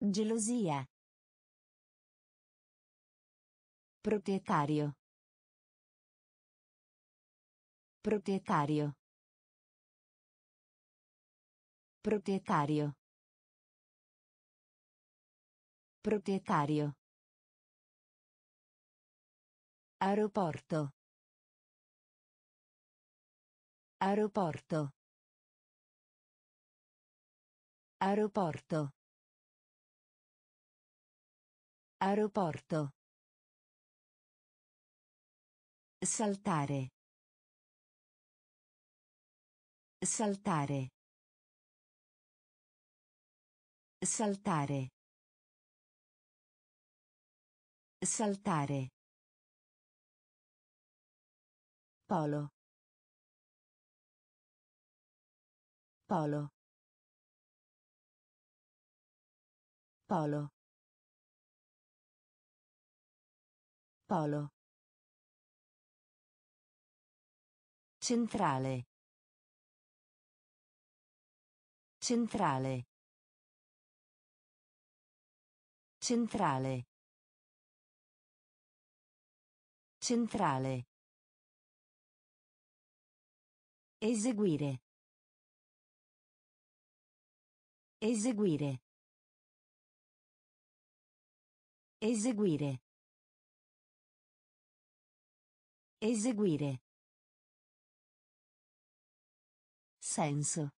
A: Gelosia. Proprietario. Proprietario. Proprietario. Proprietario. Aeroporto. Aeroporto. Aeroporto. Aeroporto. Saltare. Saltare. Saltare. Saltare. Polo. Polo. Polo. Polo. Centrale. Centrale. Centrale. Centrale. Eseguire. Eseguire. Eseguire. Eseguire. Senso.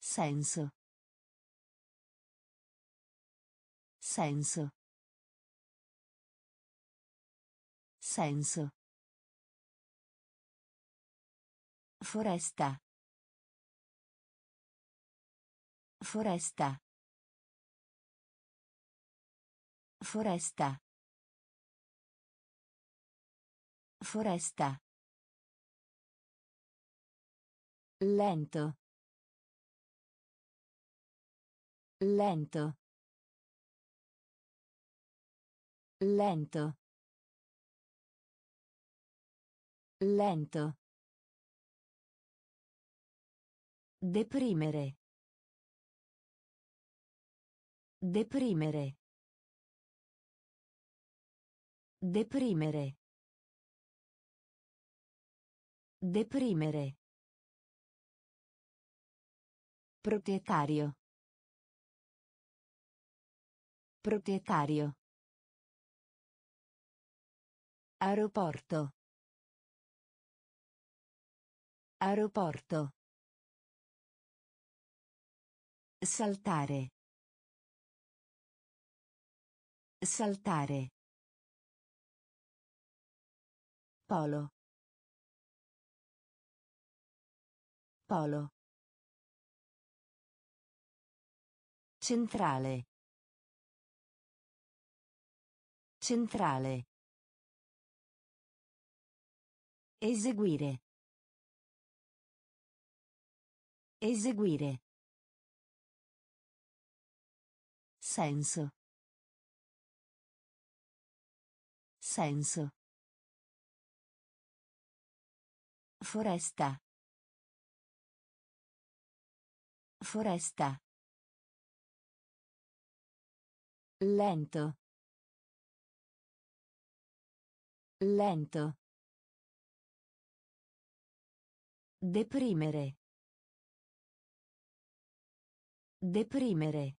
A: Senso. Senso. Senso. Foresta. Foresta. Foresta. Foresta. Lento. Lento. Lento. Lento. Deprimere. Deprimere. Deprimere. Deprimere. Proprietario. Proprietario. Aeroporto. Aeroporto. Saltare. Saltare. Polo. Polo. Centrale. Centrale. Eseguire. Eseguire. Senso. Senso. Foresta. Foresta. Lento. Lento. Deprimere. Deprimere.